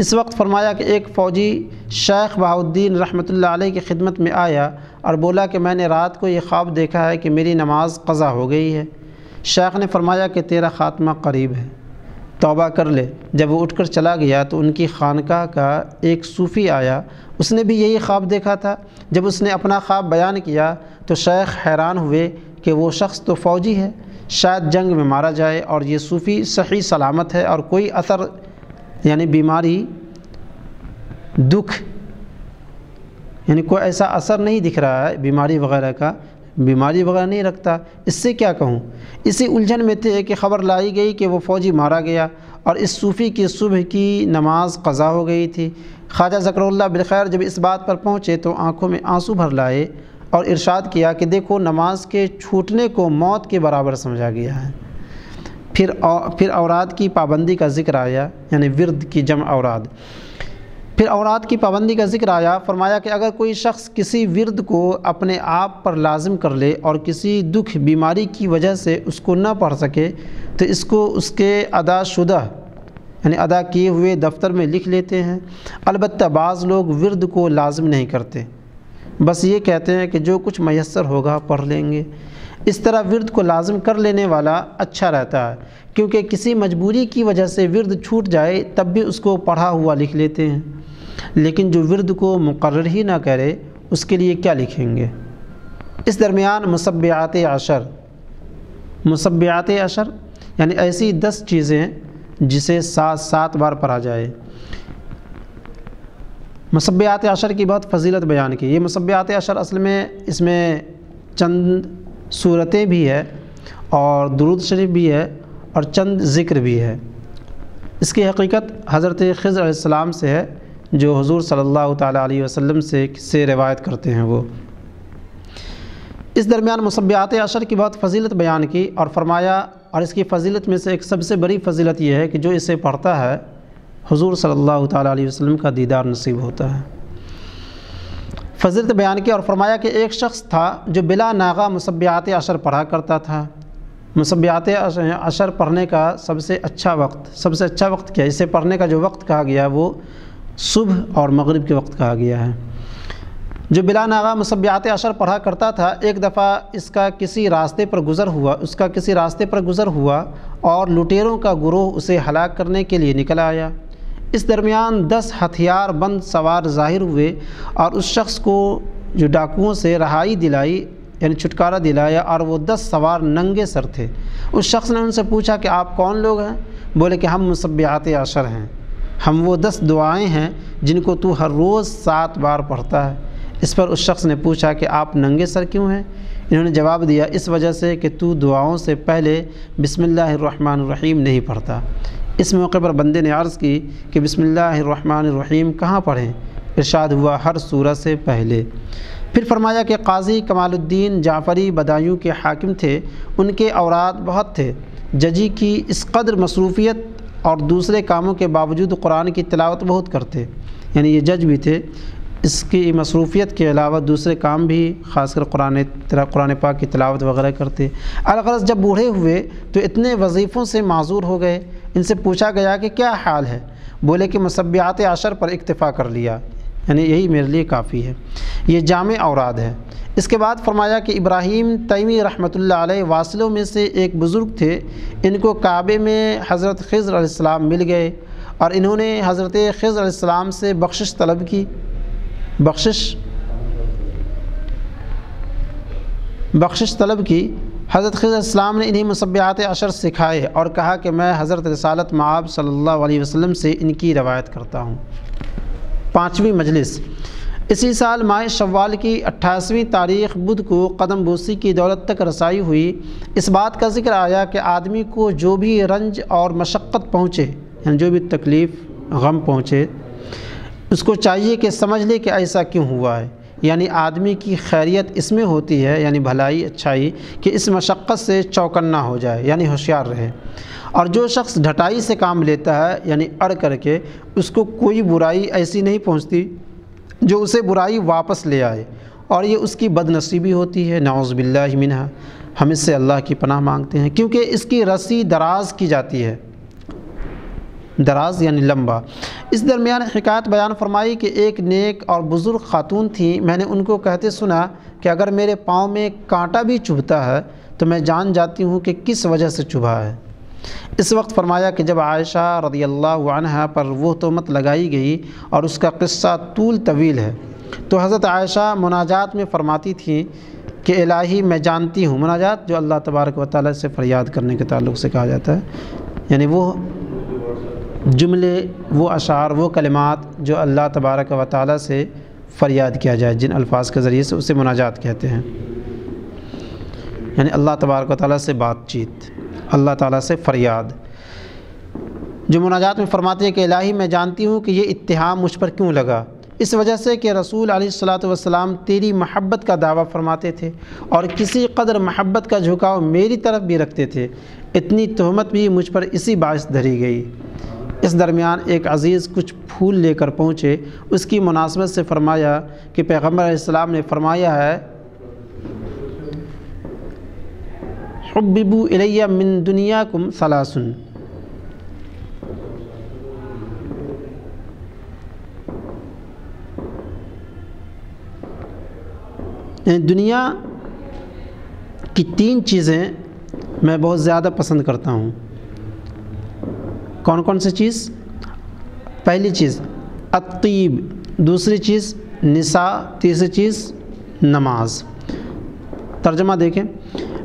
इस वक्त फरमाया कि एक फ़ौजी शेख बहाउद्दीन रहमतुल्लाह अलैह की खिदमत में आया और बोला कि मैंने रात को ये ख्वाब देखा है कि मेरी नमाज़ कज़ा हो गई है। शेख ने फरमाया कि तेरा ख़ात्मा करीब है। तौबा कर ले। जब वो उठकर चला गया तो उनकी खानका का एक सूफ़ी आया। उसने भी यही ख्वाब देखा था। जब उसने अपना ख्वाब बयान किया तो शेख हैरान हुए कि वो शख्स तो फ़ौजी है। शायद जंग में मारा जाए और ये सूफ़ी सही सलामत है और कोई असर, यानी बीमारी, दुख, यानी कोई ऐसा असर नहीं दिख रहा है, बीमारी वगैरह का। बीमारी वगैरह नहीं रखता। इससे क्या कहूँ? इसी उलझन में थे कि ख़बर लाई गई कि वो फ़ौजी मारा गया और इस सूफ़ी की सुबह की नमाज़ कज़ा हो गई थी। ख्वाजा ज़करुल्ला बिलखैर जब इस बात पर पहुँचे तो आँखों में आँसू भर लाए और इरशाद किया कि देखो नमाज़ के छूटने को मौत के बराबर समझा गया है। फिर औ, फिर औराद की पाबंदी का ज़िक्र आया यानी विरद की जम औराद फिर औरात की पाबंदी का ज़िक्र आया, फरमाया कि अगर कोई शख्स किसी विरद को अपने आप पर लाजम कर ले और किसी दुख, बीमारी की वजह से उसको ना पढ़ सके तो इसको उसके अदाशुदा, यानी अदा किए हुए दफ्तर में लिख लेते हैं। अलबत्त बाज़ लोग विरद को लाजम नहीं करते। बस ये कहते हैं कि जो कुछ मैसर होगा पढ़ लेंगे। इस तरह विरद को लाजम कर लेने वाला अच्छा रहता है, क्योंकि किसी मजबूरी की वजह से विरद छूट जाए, तब भी उसको पढ़ा हुआ लिख लेते हैं। लेकिन जो विरद को मुकर ही ना करे, उसके लिए क्या लिखेंगे? इस दरमियान मुसबियात अशर। मुसबियात अशर, यानी ऐसी दस चीज़ें जिसे सात सात बार पढ़ा जाए। मुसबियात अशर की बहुत फजीलत बयान की। ये मुसबियात अशर असल में इसमें चंद सूरतें भी है, और दरुद शरीफ भी है, और चंद ज़िक्र भी है। इसकी हकीकत हज़रत ख़ज़र से है। जो हजूर सल्लल्लाहु अलैहि वसल्लम से से रवायत करते हैं वो। इस दरमियान मुसबियात अशर की बहुत फजीलत बयान की और फरमाया, और इसकी फ़जीलत में से एक सबसे बड़ी फजीलत यह है कि जो इसे पढ़ता है, हजूर सल्लल्लाहु अलैहि वसल्लम का दीदार नसीब होता है। फजीलत बयान की और फरमाया कि एक शख्स था जो बिला नागा मुसबियात अशर पढ़ा करता था। मुसबियात अशर पढ़ने का सबसे अच्छा वक्त, सबसे अच्छा वक्त क्या? इसे पढ़ने का जो वक्त कहा गया वो सुबह और मगरिब के वक्त कहा गया है। जो बिला नागा मुसबियात अशर पढ़ा करता था, एक दफ़ा इसका किसी रास्ते पर गुज़र हुआ, उसका किसी रास्ते पर गुज़र हुआ और लुटेरों का गुरोह उसे हलाक करने के लिए निकल आया। इस दरमियान दस हथियार बंद सवार ज़ाहिर हुए और उस शख्स को जो डाकुओं से रहाई दिलाई, यानी छुटकारा दिलाया और वो दस सवार नंगे सर थे। उस शख्स ने उनसे पूछा कि आप कौन लोग हैं? बोले कि हम मुसबियात अशर हैं। हम वो दस दुआएँ हैं जिनको तू हर रोज़ सात बार पढ़ता है। इस पर उस शख्स ने पूछा कि आप नंगे सर क्यों हैं? इन्होंने जवाब दिया, इस वजह से कि तू दुआओं से पहले बिसमीम नहीं पढ़ता। इस मौके पर बंदे ने अर्ज़ की कि बिसमीम कहाँ पढ़ें? इरशाद हुआ हर सूरत से पहले। फिर फरमाया कि काजी कमालुद्दीन जाफ़री बदायूं के हाकिम थे। उनके औरात बहुत थे। जजी की इस कदर मसरूफ़ियत और दूसरे कामों के बावजूद कुरान की तिलावत बहुत करते। यानी ये जज भी थे। इसकी मसरूफ़ियत के अलावा दूसरे काम भी ख़ासकर कुरान कुरान पाक की तिलावत वगैरह करते। अलगरज जब बूढ़े हुए तो इतने वजीफ़ों से माजूर हो गए। इनसे पूछा गया कि क्या हाल है? बोले कि मसबियात अशर पर इक्तफ़ा कर लिया। यानी यही मेरे लिए काफ़ी है। ये जाम औराद है। इसके बाद फरमाया कि इब्राहीम तैमी रहमत वासिलों में से एक बुज़ुर्ग थे। इनको काबे में हज़रत ख़ज़र मिल गए और इन्होंने हज़रत ख़ज़र से बख्शिश तलब की। बख्शिश बख्शिश तलब की। हज़रत ख़ज़र ने इन्हीं मुसबियात अशर सिखाए और कहा कि मैं हज़रत रसालत माब सल्लल्लाहु अलैहि वसल्लम से इनकी रवायत करता हूँ। पाँचवीं मजलिस। इसी साल माह शवाल की अट्ठाईसवीं तारीख बुध को कदम बोसी की दौलत तक रसाई हुई। इस बात का ज़िक्र आया कि आदमी को जो भी रंज और मशक्क़त पहुँचे, यानी जो भी तकलीफ़, गम पहुँचे, उसको चाहिए कि समझ ले कि ऐसा क्यों हुआ है। यानी आदमी की खैरियत इसमें होती है, यानी भलाई, अच्छाई, कि इस मशक्क़त से चौकन्ना हो जाए, यानी होशियार रहे। और जो शख्स ढटाई से काम लेता है, यानी अड़ करके, उसको कोई बुराई ऐसी नहीं पहुँचती, जो उसे बुराई वापस ले आए। और ये उसकी बदनसीबी होती है नौज़बिल्लिमिन हम इससे अल्लाह की पनाह मांगते हैं, क्योंकि इसकी रस्सी दराज की जाती है। दराज यानी लंबा। इस दरमियान शिकायत बयान फरमाई कि एक नेक और बुज़ुर्ग ख़ातून थी। मैंने उनको कहते सुना कि अगर मेरे पाँव में कांटा भी चुभता है तो मैं जान जाती हूँ कि किस वजह से चुभा है। इस वक्त फरमाया कि जब आयशा रदी अल्लाह पर वो तोमत लगाई गई और उसका क़स्सा तूल तवील है तो हज़रत आयशा मुनाजात में फ़रमाती थी कि इलाही मैं जानती हूँ। मुनाजात जो अल्लाह तबारक व से फ़रियाद करने के ताल्लुक़ से कहा जाता है, यानी वो जुमले, वो अशार, वो कलिमात जो अल्लाह तबारक व ताली से फ़रियाद किया जाए, जिन अल्फाज के ज़रिए से उसे मुनाजात कहते हैं। यानी अल्लाह तबारक ताली से बातचीत, अल्लाह ताला से फ़रियाद। जो मुनाजात में फरमाते हैं कि इलाही, मैं जानती हूँ कि ये इत्तेहाम मुझ पर क्यों लगा? इस वजह से कि रसूल वसलाम तेरी महब्बत का दावा फरमाते थे और किसी कदर महब्बत का झुकाव मेरी तरफ़ भी रखते थे। इतनी तहमत भी मुझ पर इसी बायस धरी गई। इस दरमियान एक अज़ीज़ कुछ फूल लेकर पहुँचे। उसकी मुनासबत से फ़रमाया कि पैगंबर इस्लाम ने फ़रमाया है, हब्बिबू इलैया मिन दुनिया कुम सलासुन दुनिया की तीन चीज़ें मैं बहुत ज़्यादा पसंद करता हूँ। कौन कौन सी चीज़? पहली चीज़ अतीब दूसरी चीज़, निसा। तीसरी चीज़, नमाज़। तर्जमा देखें।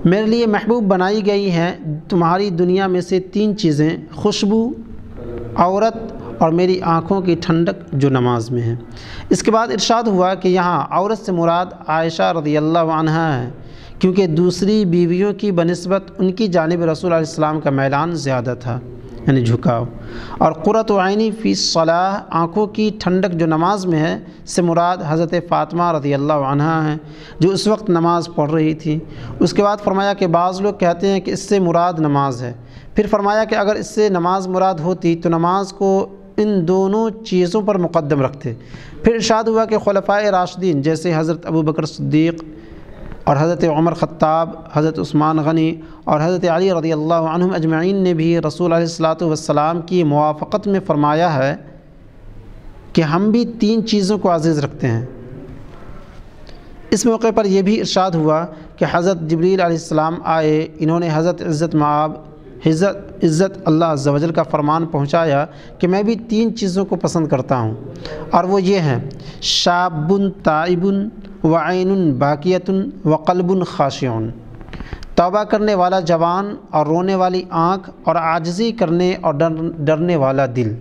मेरे लिए महबूब बनाई गई हैं तुम्हारी दुनिया में से तीन चीज़ें, खुशबू, औरत और मेरी आँखों की ठंडक जो नमाज़ में है। इसके बाद इरशाद हुआ कि यहाँ औरत से मुराद आयशा रदी अल्लाह है, क्योंकि दूसरी बीवियों की बनस्बत उनकी जानब रसूल आसमाम का मैलान ज़्यादा था। यानी झुकाव। और क़ुरत आइनी फ़ी सलाह, आँखों की ठंडक जो नमाज़ में है, से मुराद हज़रत फ़ातिमा रदी अल्लाह हैं, जो उस वक्त नमाज़ पढ़ रही थी। उसके बाद फरमाया कि बाज़ लोग कहते हैं कि इससे मुराद नमाज़ है। फिर फरमाया कि अगर इससे नमाज़ मुराद होती तो नमाज़ को इन दोनों चीज़ों पर मुकदम रखते। फिर इर्शाद हुआ कि खलफ़ा राशदीन, जैसे हज़रत अबू बकर सिद्दीक़ और हज़रत उमर ख़त्ताब, हज़रत उस्मान गनी और हज़रत अली रदी अल्लाह अजमाइन ने भी रसूल वसलाम की मुआफ़त में फ़रमाया है कि हम भी तीन चीज़ों को अज़ीज़ रखते हैं। इस मौके पर यह भी इरशाद हुआ कि हज़रत जबरील आसमाम आए, इन्होंने हज़रत इज़्ज़त माब इज़्ज़त इज़्ज़त अल्लाह अज्जल का फरमान पहुँचाया कि मैं भी तीन चीज़ों को पसंद करता हूँ। और वो ये हैं, शाबुन ताइबुन वन बाकियतन व कल्बुन खाशियन तौबा करने वाला जवान और रोने वाली आँख और आजजी करने और डर, डरने वाला दिल।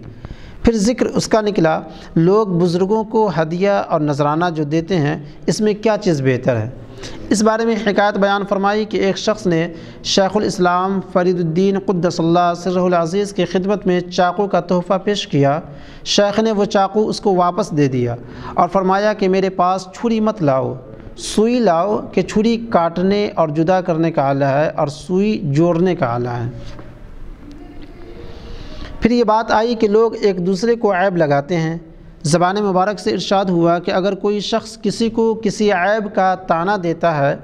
फिर ज़िक्र उसका निकला, लोग बुज़ुर्गों को हदिया और नजराना जो देते हैं, इसमें क्या चीज़ बेहतर है? इस बारे में हिकायत बयान फरमाई कि एक शख्स ने शेख़ुलस्लाम फ़रीदुद्दीन क़ुद्दसल्लाज़ीज़ की खिदमत में चाकू का तोहफ़ा पेश किया। शेख ने वो चाकू उसको वापस दे दिया और फरमाया कि मेरे पास छुरी मत लाओ। सुई लाओ कि छुरी काटने और जुदा करने का आला है और सुई जोड़ने का आला है। फिर ये बात आई कि लोग एक दूसरे को ऐब लगाते हैं। ज़बान मुबारक से इरशाद हुआ कि अगर कोई शख्स किसी को किसी ऐब का ताना देता है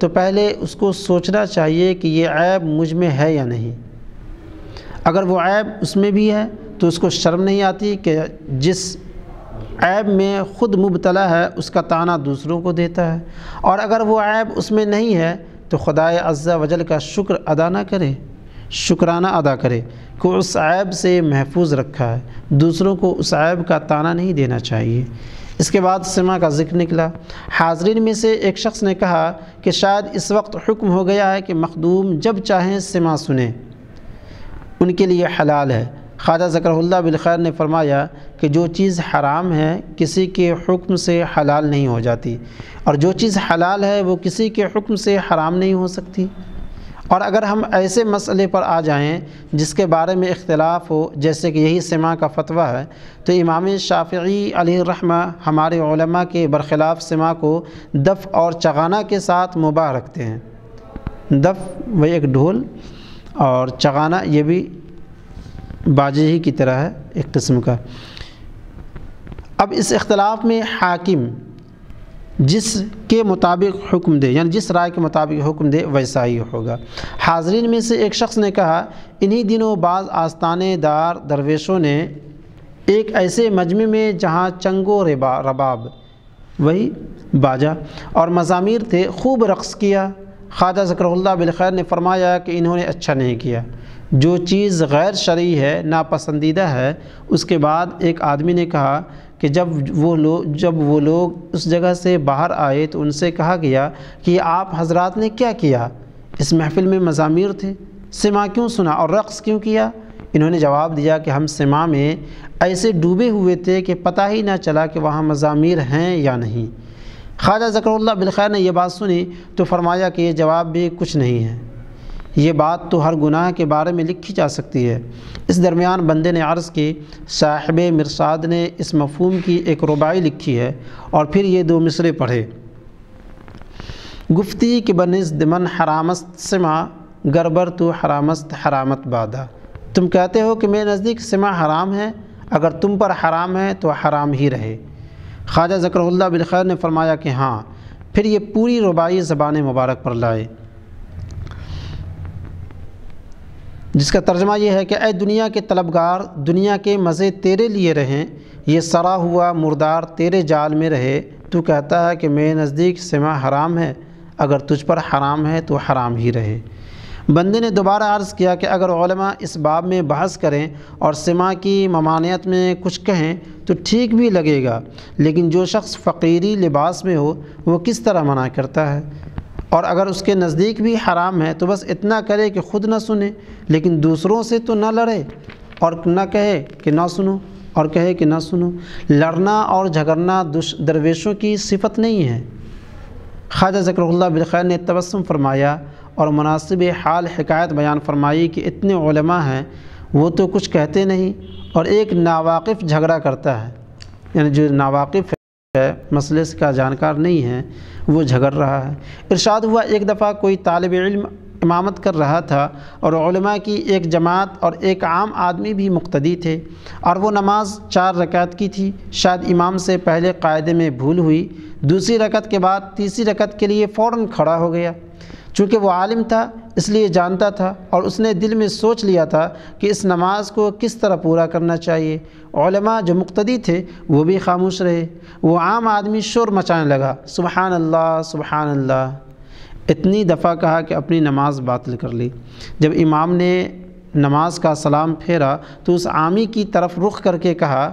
तो पहले उसको सोचना चाहिए कि ये ऐब मुझमें है या नहीं। अगर वो ऐब उसमें भी है तो उसको शर्म नहीं आती कि जिस ऐब में ख़ुद मुबतला है, उसका ताना दूसरों को देता है। और अगर वो ऐब उसमें नहीं है तो खुदाए अज्जा वजल का शुक्र अदा ना करे, शुक्राना अदा करे। कि उस ऐब से महफूज रखा है। दूसरों को उस ऐब का ताना नहीं देना चाहिए। इसके बाद सिमा का ज़िक्र निकला। हाजरीन में से एक शख्स ने कहा कि शायद इस वक्त हुक्म हो गया है कि मखदूम जब चाहें सिमा सुने। उनके लिए हलाल है। ख्वाजा ज़करल्ला बिलखैर ने फरमाया कि जो चीज़ हराम है, किसी के हुक्म से हलाल नहीं हो जाती। और जो चीज़ हलाल है, वो किसी के हुक्म से हराम नहीं हो सकती। और अगर हम ऐसे मसले पर आ जाएँ जिसके बारे में इख्तलाफ हो, जैसे कि यही सिमा का फतवा है तो इमाम शाफ़ी रहमा हमारे के बरखिलाफ़ सिमा को दफ़ और चगाना के साथ मुबाह रखते हैं। दफ़ वह एक ढोल और चगाना ये भी बाजे ही की तरह है एक किस्म का। अब इस इख्तलाफ में हाकिम जिसके मुताबिक हुक्म दे, यानी जिस राय के मुताबिक हुक्म दे, वैसा ही होगा। हाजरीन में से एक शख्स ने कहा, इन्हीं दिनों बाज़ आस्ताने दार दरवेशों ने एक ऐसे मजमे में जहाँ चंगो रबा, रबाब, वही बाजा और मजामिर थे, खूब रक़्स किया। ख्वाजा ज़करल्ला बिलखैर ने फरमाया कि इन्होंने अच्छा नहीं किया। जो चीज़ गैर शरी है, नापसंदीदा है, उसके बाद एक आदमी ने कहा कि जब वो लोग जब वो लोग उस जगह से बाहर आए तो उनसे कहा गया कि आप हजरात ने क्या किया? इस महफ़िल में मज़ामिर थे। सिमा क्यों सुना और रक़्स क्यों किया? इन्होंने जवाब दिया कि हम सिमा में ऐसे डूबे हुए थे कि पता ही ना चला कि वहाँ मज़ामिर हैं या नहीं। ख्वाजा ज़करुल्ला बिलखैर ने यह बात सुनी तो फरमाया कि ये जवाब भी कुछ नहीं है। ये बात तो हर गुनाह के बारे में लिखी जा सकती है। इस दरमियान बंदे ने अर्ज़ की, साहिब मिरसाद ने इस मफहूम की एक रुबाई लिखी है और फिर ये दो मिसरे पढ़े। गुफ्ती के बनस दमन हरामस्त सिमा, गरबर तो हरामस्त हरामत बादा। तुम कहते हो कि मेरे नज़दीक सिमा हराम है, अगर तुम पर हराम है तो हराम ही रहे। ख्वाजा ज़करल्ला बिलखैर ने फरमाया कि हाँ फिर ये पूरी रुबाई ज़बान मुबारक पर लाए। जिसका तर्जमा यह है कि ए दुनिया के तलबगार, दुनिया के मज़े तेरे लिए रहें, ये सरा हुआ मुर्दार तेरे जाल में रहे। तू कहता है कि मेरे नज़दीक सिमा हराम है, अगर तुझ पर हराम है तो हराम ही रहे। बंदे ने दोबारा अर्ज़ किया कि अगर इस बाब में बहस करें और सिमा की ममानियत में कुछ कहें तो ठीक भी लगेगा। लेकिन जो शख्स फ़कीरी लिबास में हो, वो किस तरह मना करता है? और अगर उसके नज़दीक भी हराम है तो बस इतना करे कि ख़ुद ना सुने, लेकिन दूसरों से तो ना लड़े और न कहे कि ना सुनो और कहे कि ना सुनो। लड़ना और झगड़ना दरवेशों की सिफत नहीं है। ख्वाजा ज़करल्ला बिलखैर ने तबसम फरमाया और मुनासिब हाल हिकायत बयान फरमाई कि इतने हैं, वो तो कुछ कहते नहीं और एक नावाकिफ़ झगड़ा करता है, यानी जो नावाकिफ़ है, मसले का जानकार नहीं है, वो झगड़ रहा है। इरशाद हुआ, एक दफ़ा कोई तालब इल्म इमामत कर रहा था और की एक जमात और एक आम आदमी भी मुक्तदी थे और वो नमाज़ चार रकत की थी। शायद इमाम से पहले कायदे में भूल हुई। दूसरी रकत के बाद तीसरी रकत के लिए फ़ौर खड़ा हो गया। चूँकि वो आलिम था इसलिए जानता था और उसने दिल में सोच लिया था कि इस नमाज़ को किस तरह पूरा करना चाहिए। जो मुक्तदी थे, वो भी खामोश रहे। वो आम आदमी शोर मचाने लगा सुबहान अल्लाह सुबहान अल्लाह इतनी दफ़ा कहा कि अपनी नमाज़ बातिल कर ली। जब इमाम ने नमाज़ का सलाम फेरा तो उस आमी की तरफ़ रुख करके कहा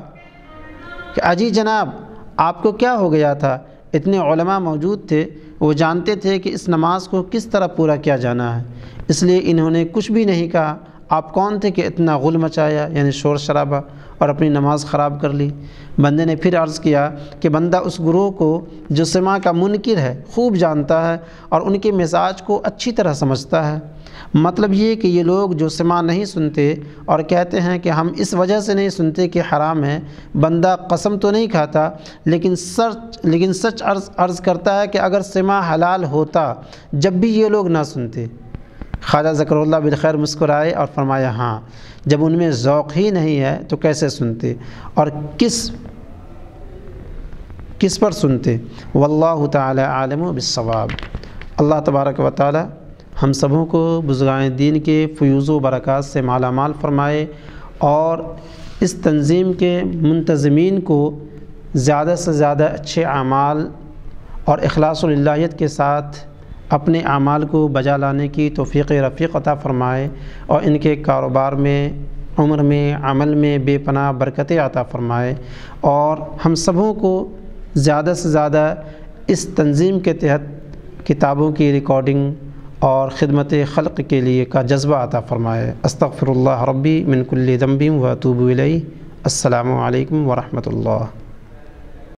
कि, अजी जनाब, आपको क्या हो गया था? इतने मौजूद थे वो जानते थे कि इस नमाज़ को किस तरह पूरा किया जाना है। इसलिए इन्होंने कुछ भी नहीं कहा। आप कौन थे कि इतना गुल मचाया, यानी शोर शराबा, और अपनी नमाज़ ख़राब कर ली? बंदे ने फिर अर्ज़ किया कि बंदा उस गुरु को, जो समा का मुनकर है, खूब जानता है और उनके मिजाज को अच्छी तरह समझता है। मतलब ये कि ये लोग जो समा नहीं सुनते और कहते हैं कि हम इस वजह से नहीं सुनते कि हराम है, बंदा कसम तो नहीं खाता, लेकिन सच लेकिन सच अर्ज़ अर्ज़ करता है कि अगर समा हलाल होता, जब भी ये लोग ना सुनते। ख्वाजा ज़करुल्ला बिलखैर मुस्कुराए और फरमाया हाँ जब उनमें ज़ौक़ ही नहीं है तो कैसे सुनते और किस किस पर सुनते? वल्लाह ताला आलम बिस्सवाब। अल्लाह तबारक व ताली हम सबों को बुज़गान दीन के फ्यूज़ बरक़ात से माला माल फरमाए और इस तंज़ीम के मुंतज़मीन को ज़्यादा से ज़्यादा अच्छे आमाल और अखलासलाहियत के साथ अपने आमाल को बजा लाने की तोफ़ी रफ़ीक अता फ़रमाए और इनके कारोबार में, उम्र में, अमल में बेपना बरकतें अता फ़रमाए और हम सबों को ज़्यादा से ज़्यादा इस तंज़ीम के तहत किताबों की रिकॉर्डिंग और ख़िदमत खलक़ के लिए का जज्बा अता फ़रमाए। अस्तफ़िर रबी मिनकुल्ली दम्बी व तूबी अल्लाम वरहमल